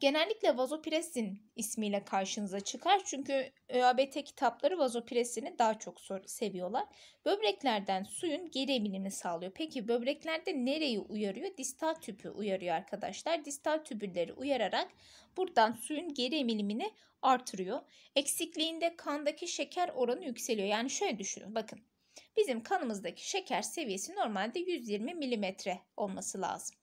genellikle vazopressin ismiyle karşınıza çıkar. Çünkü ÖABT kitapları vazopressini daha çok seviyorlar. Böbreklerden suyun geri emilimini sağlıyor. Peki böbreklerde nereyi uyarıyor? Distal tüpü uyarıyor arkadaşlar. Distal tübülleri uyararak buradan suyun geri emilimini artırıyor. Eksikliğinde kandaki şeker oranı yükseliyor. Yani şöyle düşünün bakın. Bizim kanımızdaki şeker seviyesi normalde 120 milimetre olması lazım.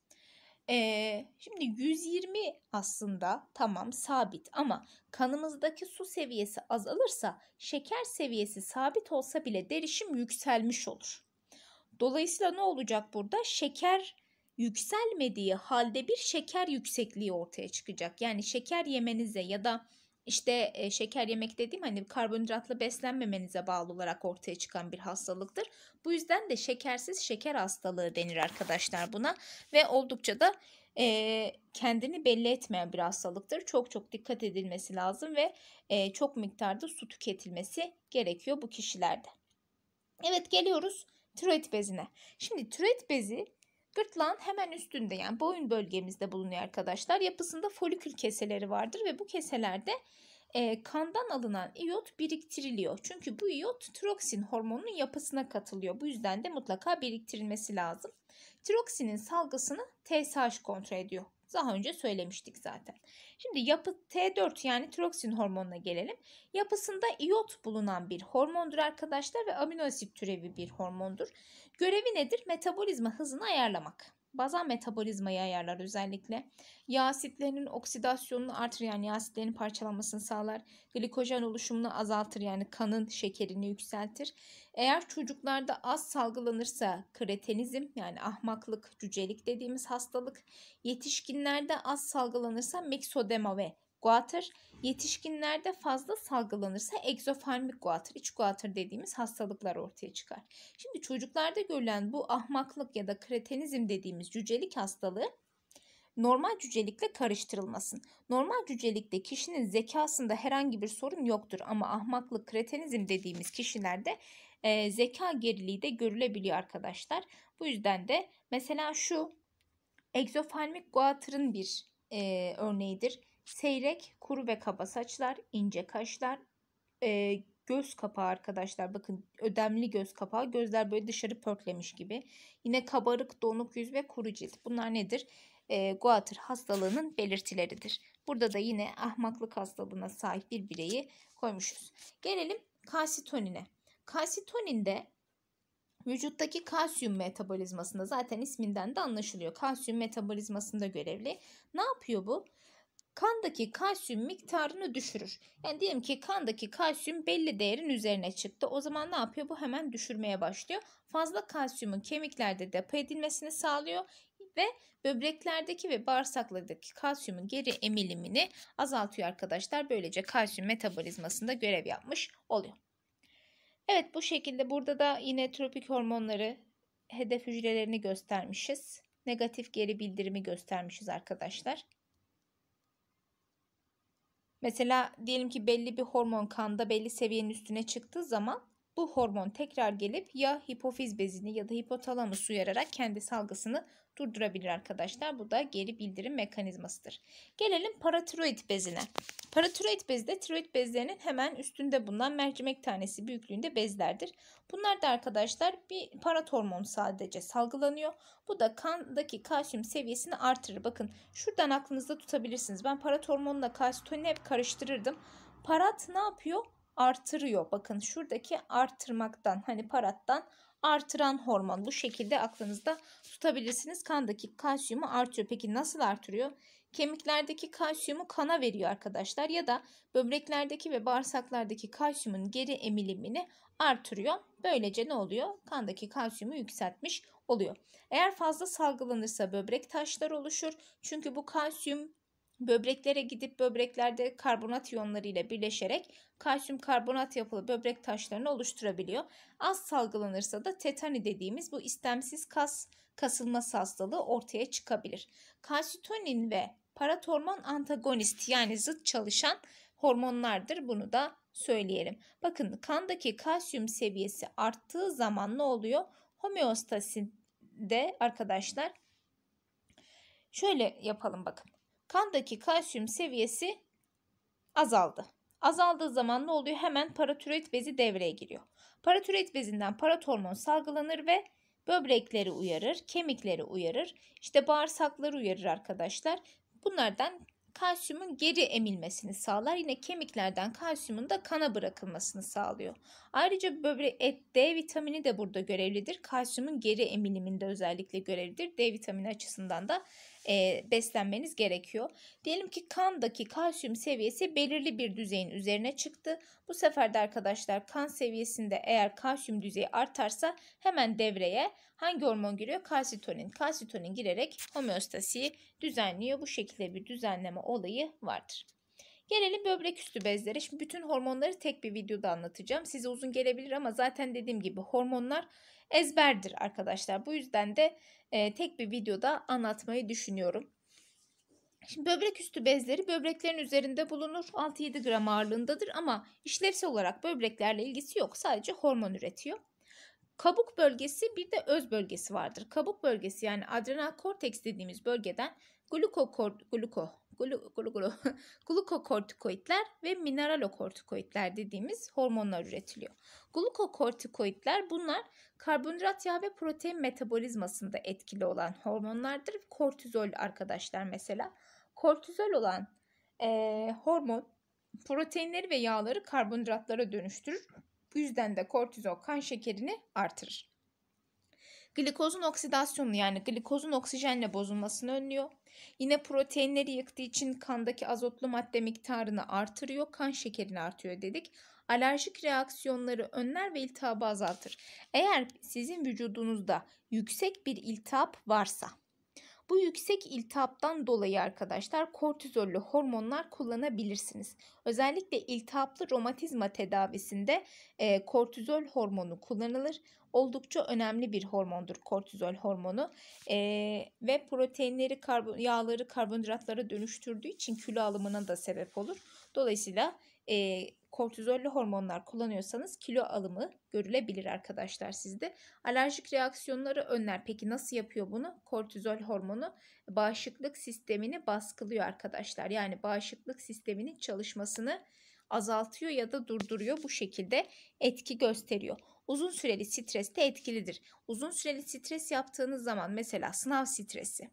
Ee, şimdi 120 aslında tamam sabit ama kanımızdaki su seviyesi azalırsa şeker seviyesi sabit olsa bile derişim yükselmiş olur. Dolayısıyla ne olacak burada? Şeker yükselmediği halde bir şeker yüksekliği ortaya çıkacak. Yani şeker yemenize ya da işte şeker yemek dediğim hani karbonhidratlı beslenmemenize bağlı olarak ortaya çıkan bir hastalıktır. Bu yüzden de şekersiz şeker hastalığı denir arkadaşlar buna ve oldukça da e, kendini belli etmeyen bir hastalıktır. Çok çok dikkat edilmesi lazım ve e, çok miktarda su tüketilmesi gerekiyor bu kişilerde. Evet geliyoruz tiroid bezine. Şimdi tiroid bezi Gırtlağın hemen üstünde yani boyun bölgemizde bulunuyor arkadaşlar. Yapısında folikül keseleri vardır ve bu keselerde e, kandan alınan iyot biriktiriliyor. Çünkü bu iyot tiroksin hormonunun yapısına katılıyor. Bu yüzden de mutlaka biriktirilmesi lazım. Tiroksinin salgısını TSH kontrol ediyor. Daha önce söylemiştik zaten. Şimdi yapı T4 yani tiroksin hormonuna gelelim. Yapısında iyot bulunan bir hormondur arkadaşlar ve amino asit türevi bir hormondur. Görevi nedir? Metabolizma hızını ayarlamak. Bazal metabolizmayı ayarlar özellikle. Yağ asitlerinin oksidasyonunu artırır yani yağ asitlerinin parçalanmasını sağlar. Glikojen oluşumunu azaltır yani kanın şekerini yükseltir. Eğer çocuklarda az salgılanırsa kretenizm yani ahmaklık, cücelik dediğimiz hastalık. Yetişkinlerde az salgılanırsa miksodema ve guatr. Yetişkinlerde fazla salgılanırsa egzofalmik guatr, iç guatr dediğimiz hastalıklar ortaya çıkar. Şimdi çocuklarda görülen bu ahmaklık ya da kretenizm dediğimiz cücelik hastalığı normal cücelikle karıştırılmasın. Normal cücelikte kişinin zekasında herhangi bir sorun yoktur ama ahmaklık, kretenizm dediğimiz kişilerde e, zeka geriliği de görülebiliyor arkadaşlar. Bu yüzden de mesela şu egzofalmik guatrın bir e, örneğidir. Seyrek, kuru ve kaba saçlar, ince kaşlar, e, göz kapağı arkadaşlar. Bakın ödemli göz kapağı. Gözler böyle dışarı pörtlemiş gibi. Yine kabarık, donuk yüz ve kuru cilt. Bunlar nedir? E, Guatr hastalığının belirtileridir. Burada da yine ahmaklık hastalığına sahip bir bireyi koymuşuz. Gelelim kalsitonine. Kalsitonin de vücuttaki kalsiyum metabolizmasında zaten isminden de anlaşılıyor. Kalsiyum metabolizmasında görevli. Ne yapıyor bu? Kandaki kalsiyum miktarını düşürür. Yani diyelim ki kandaki kalsiyum belli değerin üzerine çıktı. O zaman ne yapıyor? Bu hemen düşürmeye başlıyor. Fazla kalsiyumun kemiklerde depo edilmesini sağlıyor ve böbreklerdeki ve bağırsaklardaki kalsiyumun geri emilimini azaltıyor arkadaşlar. Böylece kalsiyum metabolizmasında görev yapmış oluyor. Evet bu şekilde burada da yine tropik hormonları hedef hücrelerini göstermişiz. Negatif geri bildirimi göstermişiz arkadaşlar. Mesela diyelim ki belli bir hormon kanda belli seviyenin üstüne çıktığı zaman bu hormon tekrar gelip ya hipofiz bezini ya da hipotalamus uyararak kendi salgısını durdurabilir arkadaşlar. Bu da geri bildirim mekanizmasıdır. Gelelim paratiroid bezine. Paratiroid bezi de tiroid bezlerinin hemen üstünde bulunan mercimek tanesi büyüklüğünde bezlerdir. Bunlar da arkadaşlar bir parat hormon sadece salgılanıyor. Bu da kandaki kalsiyum seviyesini artırır. Bakın şuradan aklınızda tutabilirsiniz. Ben parat hormonla kalsitoni hep karıştırırdım. Parat ne yapıyor? Artırıyor. Bakın şuradaki artırmaktan hani parattan artıran hormon. Bu şekilde aklınızda tutabilirsiniz. Kandaki kalsiyumu artıyor. Peki nasıl artırıyor? Kemiklerdeki kalsiyumu kana veriyor arkadaşlar ya da böbreklerdeki ve bağırsaklardaki kalsiyumun geri emilimini artırıyor. Böylece ne oluyor? Kandaki kalsiyumu yükseltmiş oluyor. Eğer fazla salgılanırsa böbrek taşları oluşur. Çünkü bu kalsiyum böbreklere gidip böbreklerde karbonat iyonları ile birleşerek kalsiyum karbonat yapılı böbrek taşlarını oluşturabiliyor. Az salgılanırsa da tetani dediğimiz bu istemsiz kas kasılması hastalığı ortaya çıkabilir. Kalsitonin ve paratormon antagonist yani zıt çalışan hormonlardır. Bunu da söyleyelim. Bakın kandaki kalsiyum seviyesi arttığı zaman ne oluyor? Homeostasinde arkadaşlar şöyle yapalım bakın. Kandaki kalsiyum seviyesi azaldı. Azaldığı zaman ne oluyor? Hemen paratiroid bezi devreye giriyor. Paratiroid bezinden paratormon salgılanır ve böbrekleri uyarır, kemikleri uyarır, işte bağırsakları uyarır arkadaşlar. Bunlardan kalsiyumun geri emilmesini sağlar. Yine kemiklerden kalsiyumun da kana bırakılmasını sağlıyor. Ayrıca böbrek et D vitamini de burada görevlidir. Kalsiyumun geri emiliminde özellikle görevlidir. D vitamini açısından da e, beslenmeniz gerekiyor. Diyelim ki kandaki kalsiyum seviyesi belirli bir düzeyin üzerine çıktı. Bu sefer de arkadaşlar kan seviyesinde eğer kalsiyum düzeyi artarsa hemen devreye hangi hormon giriyor? Kalsitonin. Kalsitonin girerek homeostasiyi düzenliyor. Bu şekilde bir düzenleme olayı vardır. Gelelim böbrek üstü bezlere. Şimdi bütün hormonları tek bir videoda anlatacağım. Size uzun gelebilir ama zaten dediğim gibi hormonlar ezberdir arkadaşlar. Bu yüzden de e, tek bir videoda anlatmayı düşünüyorum. Şimdi böbrek üstü bezleri böbreklerin üzerinde bulunur. 6-7 gram ağırlığındadır ama işlevsel olarak böbreklerle ilgisi yok. Sadece hormon üretiyor. Kabuk bölgesi bir de öz bögesi vardır. Kabuk bölgesi yani adrenal korteks dediğimiz bölgeden glukokort, gluko, glu, glu, glu, [LAUGHS] glukokortikoidler ve mineralokortikoidler dediğimiz hormonlar üretiliyor. Glukokortikoidler bunlar karbonhidrat yağ ve protein metabolizmasında etkili olan hormonlardır. Kortizol arkadaşlar mesela. Kortizol olan e, hormon proteinleri ve yağları karbonhidratlara dönüştürür. Bu yüzden de kortizol kan şekerini artırır. Glikozun oksidasyonunu yani glikozun oksijenle bozulmasını önlüyor. Yine proteinleri yıktığı için kandaki azotlu madde miktarını artırıyor. Kan şekerini artıyor dedik. Alerjik reaksiyonları önler ve iltihabı azaltır. Eğer sizin vücudunuzda yüksek bir iltihap varsa bu yüksek iltihaptan dolayı arkadaşlar kortizollü hormonlar kullanabilirsiniz. Özellikle iltihaplı romatizma tedavisinde e, kortizol hormonu kullanılır. Oldukça önemli bir hormondur kortizol hormonu e, ve proteinleri, karbon, yağları karbonhidratlara dönüştürdüğü için kilo alımına da sebep olur. Dolayısıyla e, kortizollü hormonlar kullanıyorsanız kilo alımı görülebilir arkadaşlar sizde. Alerjik reaksiyonları önler. Peki nasıl yapıyor bunu? Kortizol hormonu bağışıklık sistemini baskılıyor arkadaşlar. Yani bağışıklık sisteminin çalışmasını azaltıyor ya da durduruyor. Bu şekilde etki gösteriyor. Uzun süreli stres de etkilidir. Uzun süreli stres yaptığınız zaman mesela sınav stresi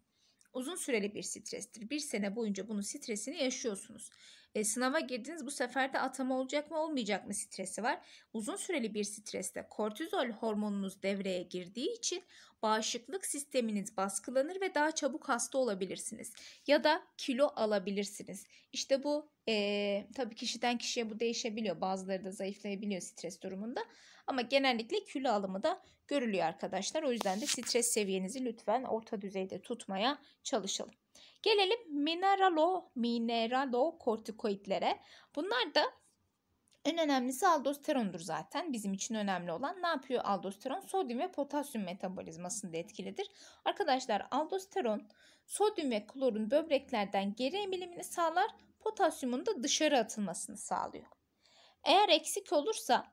uzun süreli bir strestir. Bir sene boyunca bunun stresini yaşıyorsunuz. E, sınava girdiniz bu sefer de atama olacak mı olmayacak mı stresi var. Uzun süreli bir streste kortizol hormonunuz devreye girdiği için bağışıklık sisteminiz baskılanır ve daha çabuk hasta olabilirsiniz. Ya da kilo alabilirsiniz. İşte bu e, tabii kişiden kişiye bu değişebiliyor. Bazıları da zayıflayabiliyor stres durumunda. Ama genellikle kilo alımı da görülüyor arkadaşlar. O yüzden de stres seviyenizi lütfen orta düzeyde tutmaya çalışalım. Gelelim mineralo, mineralo kortikoidlere. Bunlar da en önemlisi aldosterondur zaten. Bizim için önemli olan ne yapıyor aldosteron? Sodyum ve potasyum metabolizmasında etkilidir. Arkadaşlar aldosteron sodyum ve klorun böbreklerden geri emilimini sağlar. Potasyumun da dışarı atılmasını sağlıyor. Eğer eksik olursa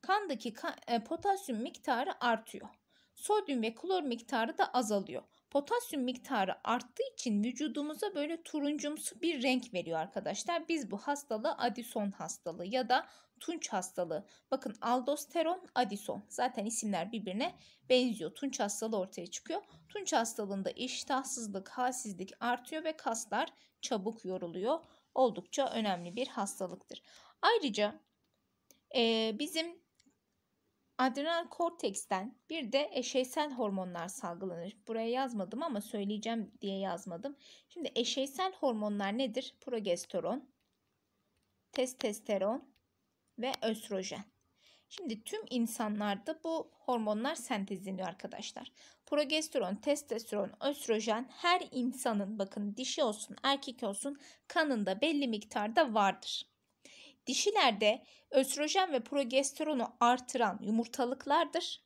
kandaki e, potasyum miktarı artıyor. Sodyum ve klor miktarı da azalıyor. Potasyum miktarı arttığı için vücudumuza böyle turuncumsu bir renk veriyor arkadaşlar. Biz bu hastalığı Addison hastalığı ya da tunç hastalığı. Bakın aldosteron, Addison. Zaten isimler birbirine benziyor. Tunç hastalığı ortaya çıkıyor. Tunç hastalığında iştahsızlık, halsizlik artıyor ve kaslar çabuk yoruluyor. Oldukça önemli bir hastalıktır. Ayrıca e, bizim Adrenal korteksten bir de eşeysel hormonlar salgılanır. Buraya yazmadım ama söyleyeceğim diye yazmadım. Şimdi eşeysel hormonlar nedir? Progesteron, testosteron ve östrojen. Şimdi tüm insanlarda bu hormonlar sentezleniyor arkadaşlar. Progesteron, testosteron, östrojen her insanın bakın dişi olsun erkek olsun kanında belli miktarda vardır. Dişilerde östrojen ve progesteronu artıran yumurtalıklardır.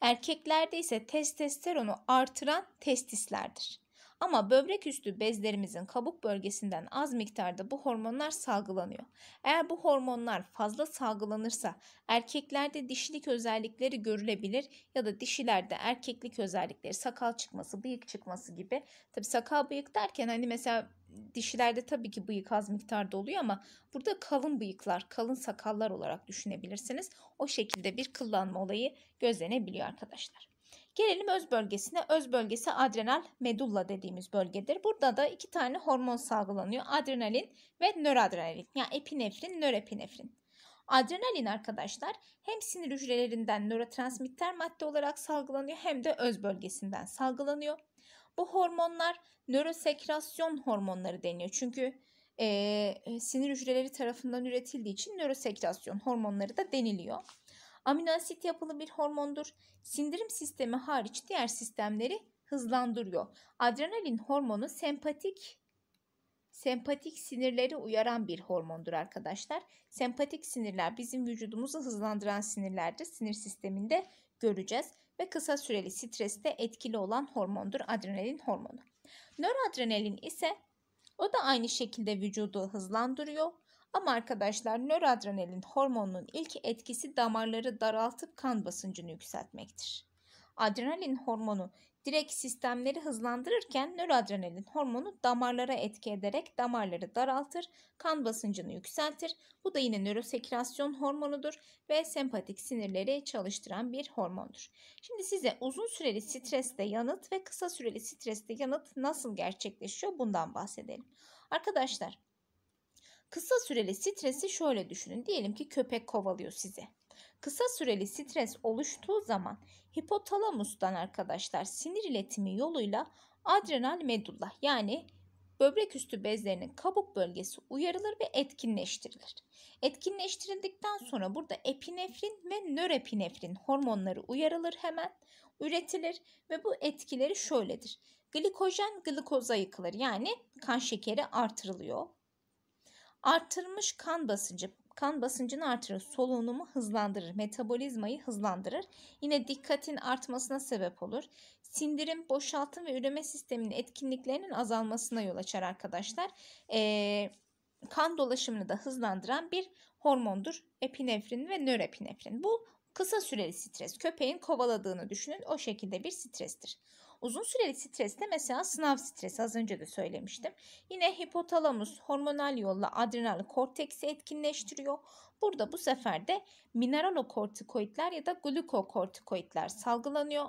Erkeklerde ise testosteronu artıran testislerdir. Ama böbrek üstü bezlerimizin kabuk bölgesinden az miktarda bu hormonlar salgılanıyor. Eğer bu hormonlar fazla salgılanırsa erkeklerde dişilik özellikleri görülebilir ya da dişilerde erkeklik özellikleri, sakal çıkması, bıyık çıkması gibi. Tabi sakal bıyık derken hani mesela dişilerde tabii ki bıyık az miktarda oluyor ama burada kalın bıyıklar, kalın sakallar olarak düşünebilirsiniz. O şekilde bir kıllanma olayı gözlenebiliyor arkadaşlar. Gelelim öz bölgesine. Öz bölgesi adrenal medulla dediğimiz bölgedir. Burada da iki tane hormon salgılanıyor. Adrenalin ve nöradrenalin. Yani epinefrin, nörepinefrin. Adrenalin arkadaşlar hem sinir hücrelerinden nörotransmitter madde olarak salgılanıyor hem de öz bölgesinden salgılanıyor. Bu hormonlar nörosekrasyon hormonları deniyor. Çünkü e, sinir hücreleri tarafından üretildiği için nörosekrasyon hormonları da deniliyor. Amino asit yapılı bir hormondur. Sindirim sistemi hariç diğer sistemleri hızlandırıyor. Adrenalin hormonu sempatik sempatik sinirleri uyaran bir hormondur arkadaşlar. Sempatik sinirler bizim vücudumuzu hızlandıran sinirlerdir. Sinir sisteminde göreceğiz ve kısa süreli streste etkili olan hormondur adrenalin hormonu. Nöroadrenalin ise o da aynı şekilde vücudu hızlandırıyor. Ama arkadaşlar nöroadrenalin hormonunun ilk etkisi damarları daraltıp kan basıncını yükseltmektir. Adrenalin hormonu direkt sistemleri hızlandırırken nöroadrenalin hormonu damarlara etki ederek damarları daraltır, kan basıncını yükseltir. Bu da yine nörosekreasyon hormonudur ve sempatik sinirleri çalıştıran bir hormondur. Şimdi size uzun süreli streste yanıt ve kısa süreli streste yanıt nasıl gerçekleşiyor bundan bahsedelim. Arkadaşlar kısa süreli stresi şöyle düşünün. Diyelim ki köpek kovalıyor sizi. Kısa süreli stres oluştuğu zaman hipotalamustan arkadaşlar sinir iletimi yoluyla adrenal medulla yani böbrek üstü bezlerinin kabuk bölgesi uyarılır ve etkinleştirilir. Etkinleştirildikten sonra burada epinefrin ve nörepinefrin hormonları uyarılır hemen, üretilir ve bu etkileri şöyledir. Glikojen glikoza yıkılır yani kan şekeri artırılıyor. Artırılmış kan basıncı kan basıncını artırır, solunumu hızlandırır, metabolizmayı hızlandırır. Yine dikkatin artmasına sebep olur. Sindirim, boşaltım ve üreme sisteminin etkinliklerinin azalmasına yol açar arkadaşlar. Ee, kan dolaşımını da hızlandıran bir hormondur. Epinefrin ve nörepinefrin. Bu kısa süreli stres. Köpeğin kovaladığını düşünün. O şekilde bir strestir. Uzun süreli streste mesela sınav stresi az önce de söylemiştim. Yine hipotalamus hormonal yolla adrenal korteksi etkinleştiriyor. Burada bu sefer de mineralokortikoidler ya da glukokortikoidler salgılanıyor.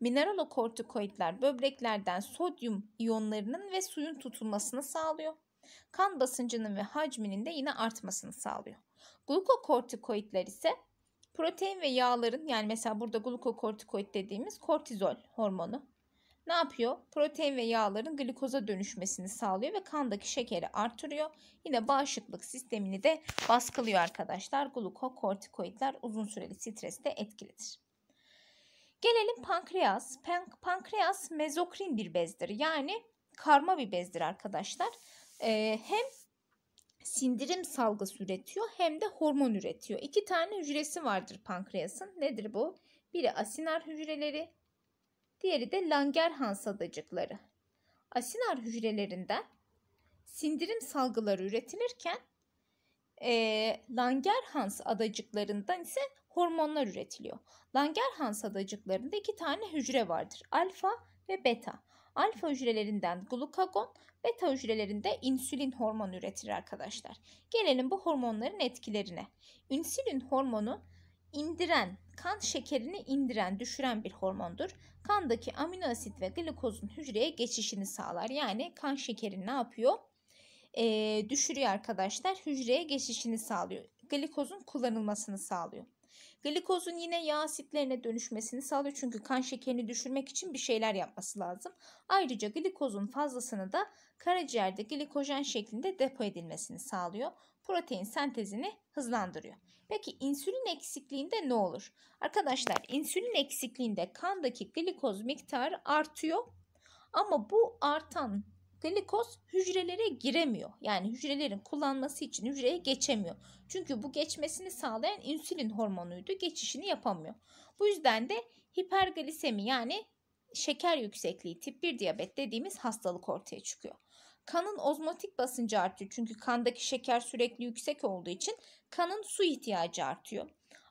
Mineralokortikoidler böbreklerden sodyum iyonlarının ve suyun tutulmasını sağlıyor. Kan basıncının ve hacminin de yine artmasını sağlıyor. Glukokortikoidler ise protein ve yağların yani mesela burada glukokortikoid dediğimiz kortizol hormonu ne yapıyor? Protein ve yağların glikoza dönüşmesini sağlıyor ve kandaki şekeri artırıyor. Yine bağışıklık sistemini de baskılıyor arkadaşlar. Glukokortikoidler uzun süreli streste etkilidir. Gelelim pankreas. pankreas mezokrin bir bezdir. Yani karma bir bezdir arkadaşlar. Ee, hem sindirim salgısı üretiyor hem de hormon üretiyor. İki tane hücresi vardır pankreasın. Nedir bu? Biri asinar hücreleri, Diğeri de Langerhans adacıkları. Asinar hücrelerinden sindirim salgıları üretilirken e, Langerhans adacıklarından ise hormonlar üretiliyor. Langerhans adacıklarında iki tane hücre vardır. Alfa ve beta. Alfa hücrelerinden glukagon, beta hücrelerinde insülin hormonu üretir arkadaşlar. Gelelim bu hormonların etkilerine. İnsülin hormonu indiren, kan şekerini indiren, düşüren bir hormondur. Kandaki amino asit ve glikozun hücreye geçişini sağlar. Yani kan şekeri ne yapıyor? Ee, düşürüyor arkadaşlar. Hücreye geçişini sağlıyor. Glikozun kullanılmasını sağlıyor. Glikozun yine yağ asitlerine dönüşmesini sağlıyor çünkü kan şekerini düşürmek için bir şeyler yapması lazım. Ayrıca glikozun fazlasını da karaciğerde glikojen şeklinde depo edilmesini sağlıyor. Protein sentezini hızlandırıyor. Peki insülin eksikliğinde ne olur? Arkadaşlar insülin eksikliğinde kandaki glikoz miktarı artıyor. Ama bu artan glikoz hücrelere giremiyor. Yani hücrelerin kullanması için hücreye geçemiyor. Çünkü bu geçmesini sağlayan insülin hormonuydu. Geçişini yapamıyor. Bu yüzden de hiperglisemi yani şeker yüksekliği tip 1 diyabet dediğimiz hastalık ortaya çıkıyor. Kanın ozmotik basıncı artıyor çünkü kandaki şeker sürekli yüksek olduğu için kanın su ihtiyacı artıyor.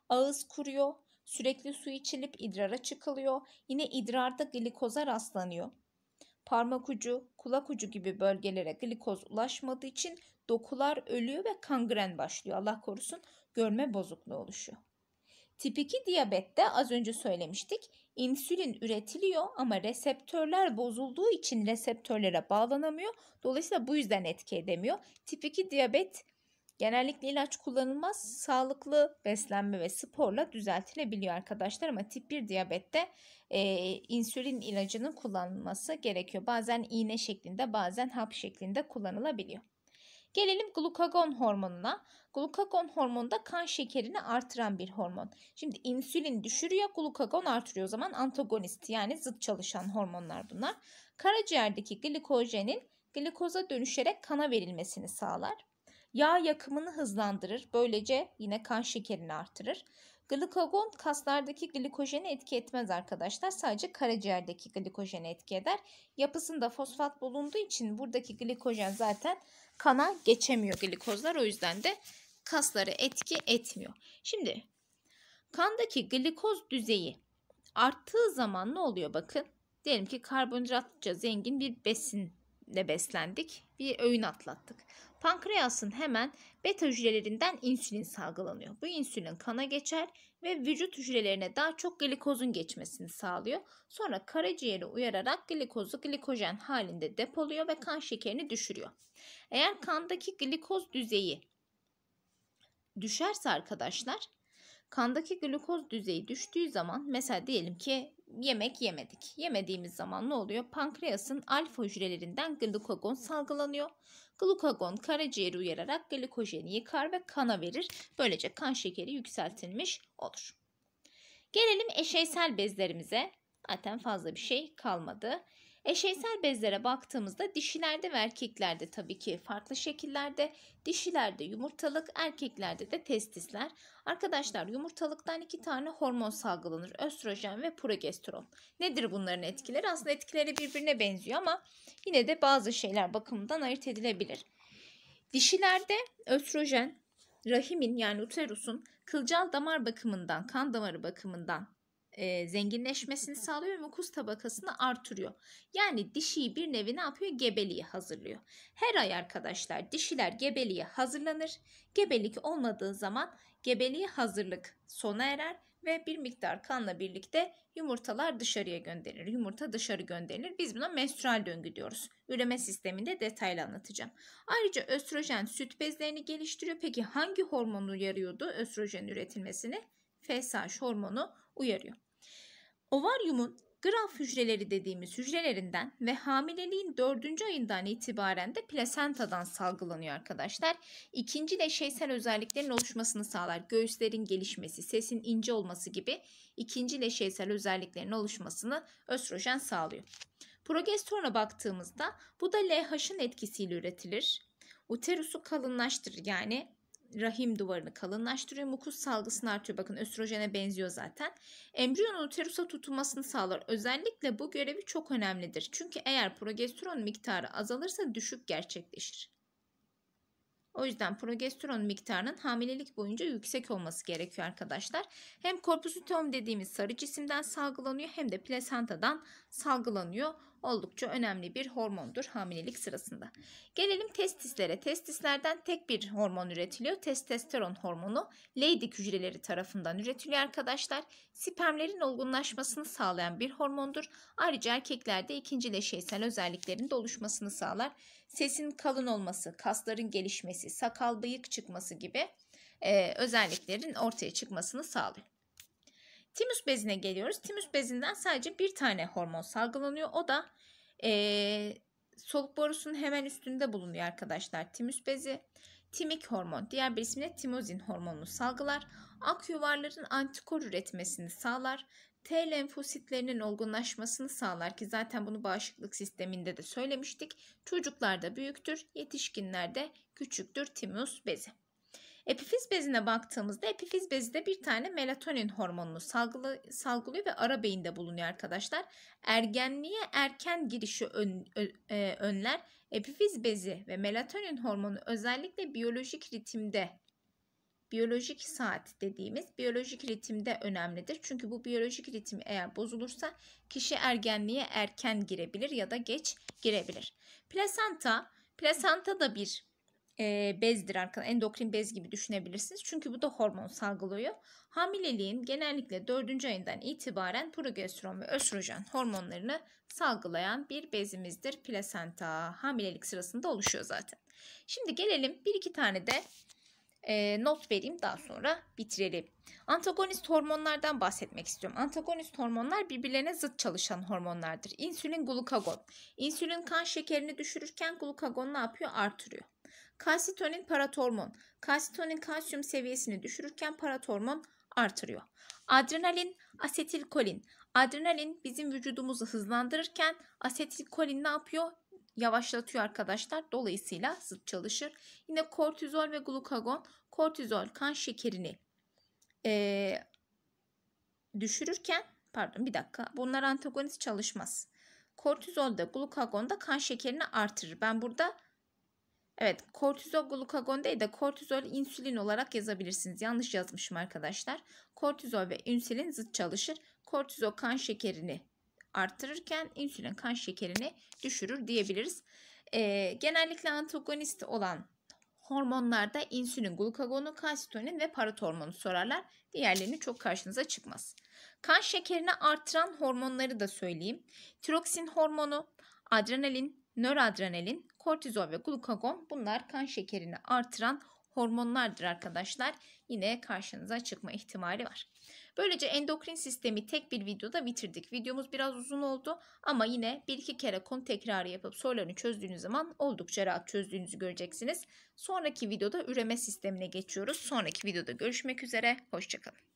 Ağız kuruyor, sürekli su içilip idrara çıkılıyor. Yine idrarda glikoza rastlanıyor. Parmak ucu, kulak ucu gibi bölgelere glikoz ulaşmadığı için dokular ölüyor ve kangren başlıyor. Allah korusun görme bozukluğu oluşuyor. Tip 2 diyabette az önce söylemiştik. İnsülin üretiliyor ama reseptörler bozulduğu için reseptörlere bağlanamıyor. Dolayısıyla bu yüzden etki edemiyor. Tip 2 diyabet genellikle ilaç kullanılmaz. Sağlıklı beslenme ve sporla düzeltilebiliyor arkadaşlar ama tip 1 diyabette e, insülin ilacının kullanılması gerekiyor. Bazen iğne şeklinde bazen hap şeklinde kullanılabiliyor. Gelelim glukagon hormonuna. Glukagon hormonu da kan şekerini artıran bir hormon. Şimdi insülin düşürüyor, glukagon artırıyor. O zaman antagonist yani zıt çalışan hormonlar bunlar. Karaciğerdeki glikojenin glikoza dönüşerek kana verilmesini sağlar. Yağ yakımını hızlandırır. Böylece yine kan şekerini artırır. Glikagon kaslardaki glikojeni etki etmez arkadaşlar. Sadece karaciğerdeki glikojeni etki eder. Yapısında fosfat bulunduğu için buradaki glikojen zaten kana geçemiyor glikozlar. O yüzden de kasları etki etmiyor. Şimdi kandaki glikoz düzeyi arttığı zaman ne oluyor bakın. Diyelim ki karbonhidratça zengin bir besinle beslendik. Bir öğün atlattık. Pankreasın hemen beta hücrelerinden insülin salgılanıyor. Bu insülin kana geçer ve vücut hücrelerine daha çok glikozun geçmesini sağlıyor. Sonra karaciğeri uyararak glikozu glikojen halinde depoluyor ve kan şekerini düşürüyor. Eğer kandaki glikoz düzeyi düşerse arkadaşlar kandaki glukoz düzeyi düştüğü zaman mesela diyelim ki yemek yemedik. Yemediğimiz zaman ne oluyor? Pankreasın alfa hücrelerinden glukagon salgılanıyor. Glukagon karaciğeri uyararak glikojeni yıkar ve kana verir. Böylece kan şekeri yükseltilmiş olur. Gelelim eşeysel bezlerimize. Zaten fazla bir şey kalmadı. Eşeysel bezlere baktığımızda dişilerde ve erkeklerde tabii ki farklı şekillerde. Dişilerde yumurtalık, erkeklerde de testisler. Arkadaşlar yumurtalıktan iki tane hormon salgılanır. Östrojen ve progesteron. Nedir bunların etkileri? Aslında etkileri birbirine benziyor ama yine de bazı şeyler bakımından ayırt edilebilir. Dişilerde östrojen, rahimin yani uterusun kılcal damar bakımından, kan damarı bakımından e, zenginleşmesini sağlıyor ve mukus tabakasını artırıyor. Yani dişiyi bir nevi ne yapıyor? Gebeliği hazırlıyor. Her ay arkadaşlar dişiler gebeliğe hazırlanır. Gebelik olmadığı zaman gebeliğe hazırlık sona erer ve bir miktar kanla birlikte yumurtalar dışarıya gönderilir. Yumurta dışarı gönderilir. Biz buna menstrual döngü diyoruz. Üreme sisteminde detaylı anlatacağım. Ayrıca östrojen süt bezlerini geliştiriyor. Peki hangi hormon uyarıyordu östrojen üretilmesini? FSH hormonu uyarıyor. Ovaryumun graf hücreleri dediğimiz hücrelerinden ve hamileliğin dördüncü ayından itibaren de plasentadan salgılanıyor arkadaşlar. İkinci leşeysel özelliklerin oluşmasını sağlar. Göğüslerin gelişmesi, sesin ince olması gibi ikinci leşeysel özelliklerin oluşmasını östrojen sağlıyor. Progesterona baktığımızda bu da LH'ın etkisiyle üretilir. Uterusu kalınlaştırır yani rahim duvarını kalınlaştırıyor. Mukus salgısını artıyor. Bakın östrojene benziyor zaten. Embriyonun uterusa tutulmasını sağlar. Özellikle bu görevi çok önemlidir. Çünkü eğer progesteron miktarı azalırsa düşük gerçekleşir. O yüzden progesteron miktarının hamilelik boyunca yüksek olması gerekiyor arkadaşlar. Hem korpus luteum dediğimiz sarı cisimden salgılanıyor hem de plasentadan salgılanıyor oldukça önemli bir hormondur hamilelik sırasında. Gelelim testislere. Testislerden tek bir hormon üretiliyor. Testosteron hormonu Leydig hücreleri tarafından üretiliyor arkadaşlar. Spermlerin olgunlaşmasını sağlayan bir hormondur. Ayrıca erkeklerde ikinci leşeysel özelliklerin de oluşmasını sağlar. Sesin kalın olması, kasların gelişmesi, sakal bıyık çıkması gibi e, özelliklerin ortaya çıkmasını sağlıyor. Timus bezine geliyoruz. Timus bezinden sadece bir tane hormon salgılanıyor. O da e, soluk borusunun hemen üstünde bulunuyor arkadaşlar. Timus bezi. timik hormon, diğer bir ismiyle timozin hormonunu salgılar. Ak yuvarların antikor üretmesini sağlar. T lenfositlerinin olgunlaşmasını sağlar ki zaten bunu bağışıklık sisteminde de söylemiştik. Çocuklarda büyüktür, yetişkinlerde küçüktür timus bezi. Epifiz bezine baktığımızda epifiz bezi de bir tane melatonin hormonunu salgılı, salgılıyor ve ara beyinde bulunuyor arkadaşlar. Ergenliğe erken girişi ön, ö, e, önler. Epifiz bezi ve melatonin hormonu özellikle biyolojik ritimde biyolojik saat dediğimiz biyolojik ritimde önemlidir. Çünkü bu biyolojik ritim eğer bozulursa kişi ergenliğe erken girebilir ya da geç girebilir. Plasenta, plasenta da bir e, bezdir arkadaşlar. Endokrin bez gibi düşünebilirsiniz. Çünkü bu da hormon salgılıyor. Hamileliğin genellikle 4. ayından itibaren progesteron ve östrojen hormonlarını salgılayan bir bezimizdir. Plasenta hamilelik sırasında oluşuyor zaten. Şimdi gelelim bir iki tane de e, not vereyim daha sonra bitirelim. Antagonist hormonlardan bahsetmek istiyorum. Antagonist hormonlar birbirlerine zıt çalışan hormonlardır. İnsülin, glukagon. İnsülin kan şekerini düşürürken glukagon ne yapıyor? Artırıyor. Kalsitonin paratormon. Kalsitonin kalsiyum seviyesini düşürürken paratormon artırıyor. Adrenalin, asetilkolin. Adrenalin bizim vücudumuzu hızlandırırken asetilkolin ne yapıyor? Yavaşlatıyor arkadaşlar. Dolayısıyla zıt çalışır. Yine kortizol ve glukagon. Kortizol kan şekerini ee, düşürürken pardon bir dakika bunlar antagonist çalışmaz. Kortizol da glukagon da kan şekerini artırır. Ben burada Evet kortizol glukagon değil de kortizol insülin olarak yazabilirsiniz. Yanlış yazmışım arkadaşlar. Kortizol ve insülin zıt çalışır. Kortizol kan şekerini arttırırken insülin kan şekerini düşürür diyebiliriz. Ee, genellikle antagonist olan hormonlarda insülin, glukagonu, kalsitonin ve paratormonu sorarlar. Diğerlerini çok karşınıza çıkmaz. Kan şekerini artıran hormonları da söyleyeyim. Tiroksin hormonu, adrenalin, nöradrenalin, kortizol ve glukagon bunlar kan şekerini artıran hormonlardır arkadaşlar. Yine karşınıza çıkma ihtimali var. Böylece endokrin sistemi tek bir videoda bitirdik. Videomuz biraz uzun oldu ama yine bir iki kere konu tekrarı yapıp sorularını çözdüğünüz zaman oldukça rahat çözdüğünüzü göreceksiniz. Sonraki videoda üreme sistemine geçiyoruz. Sonraki videoda görüşmek üzere. Hoşçakalın.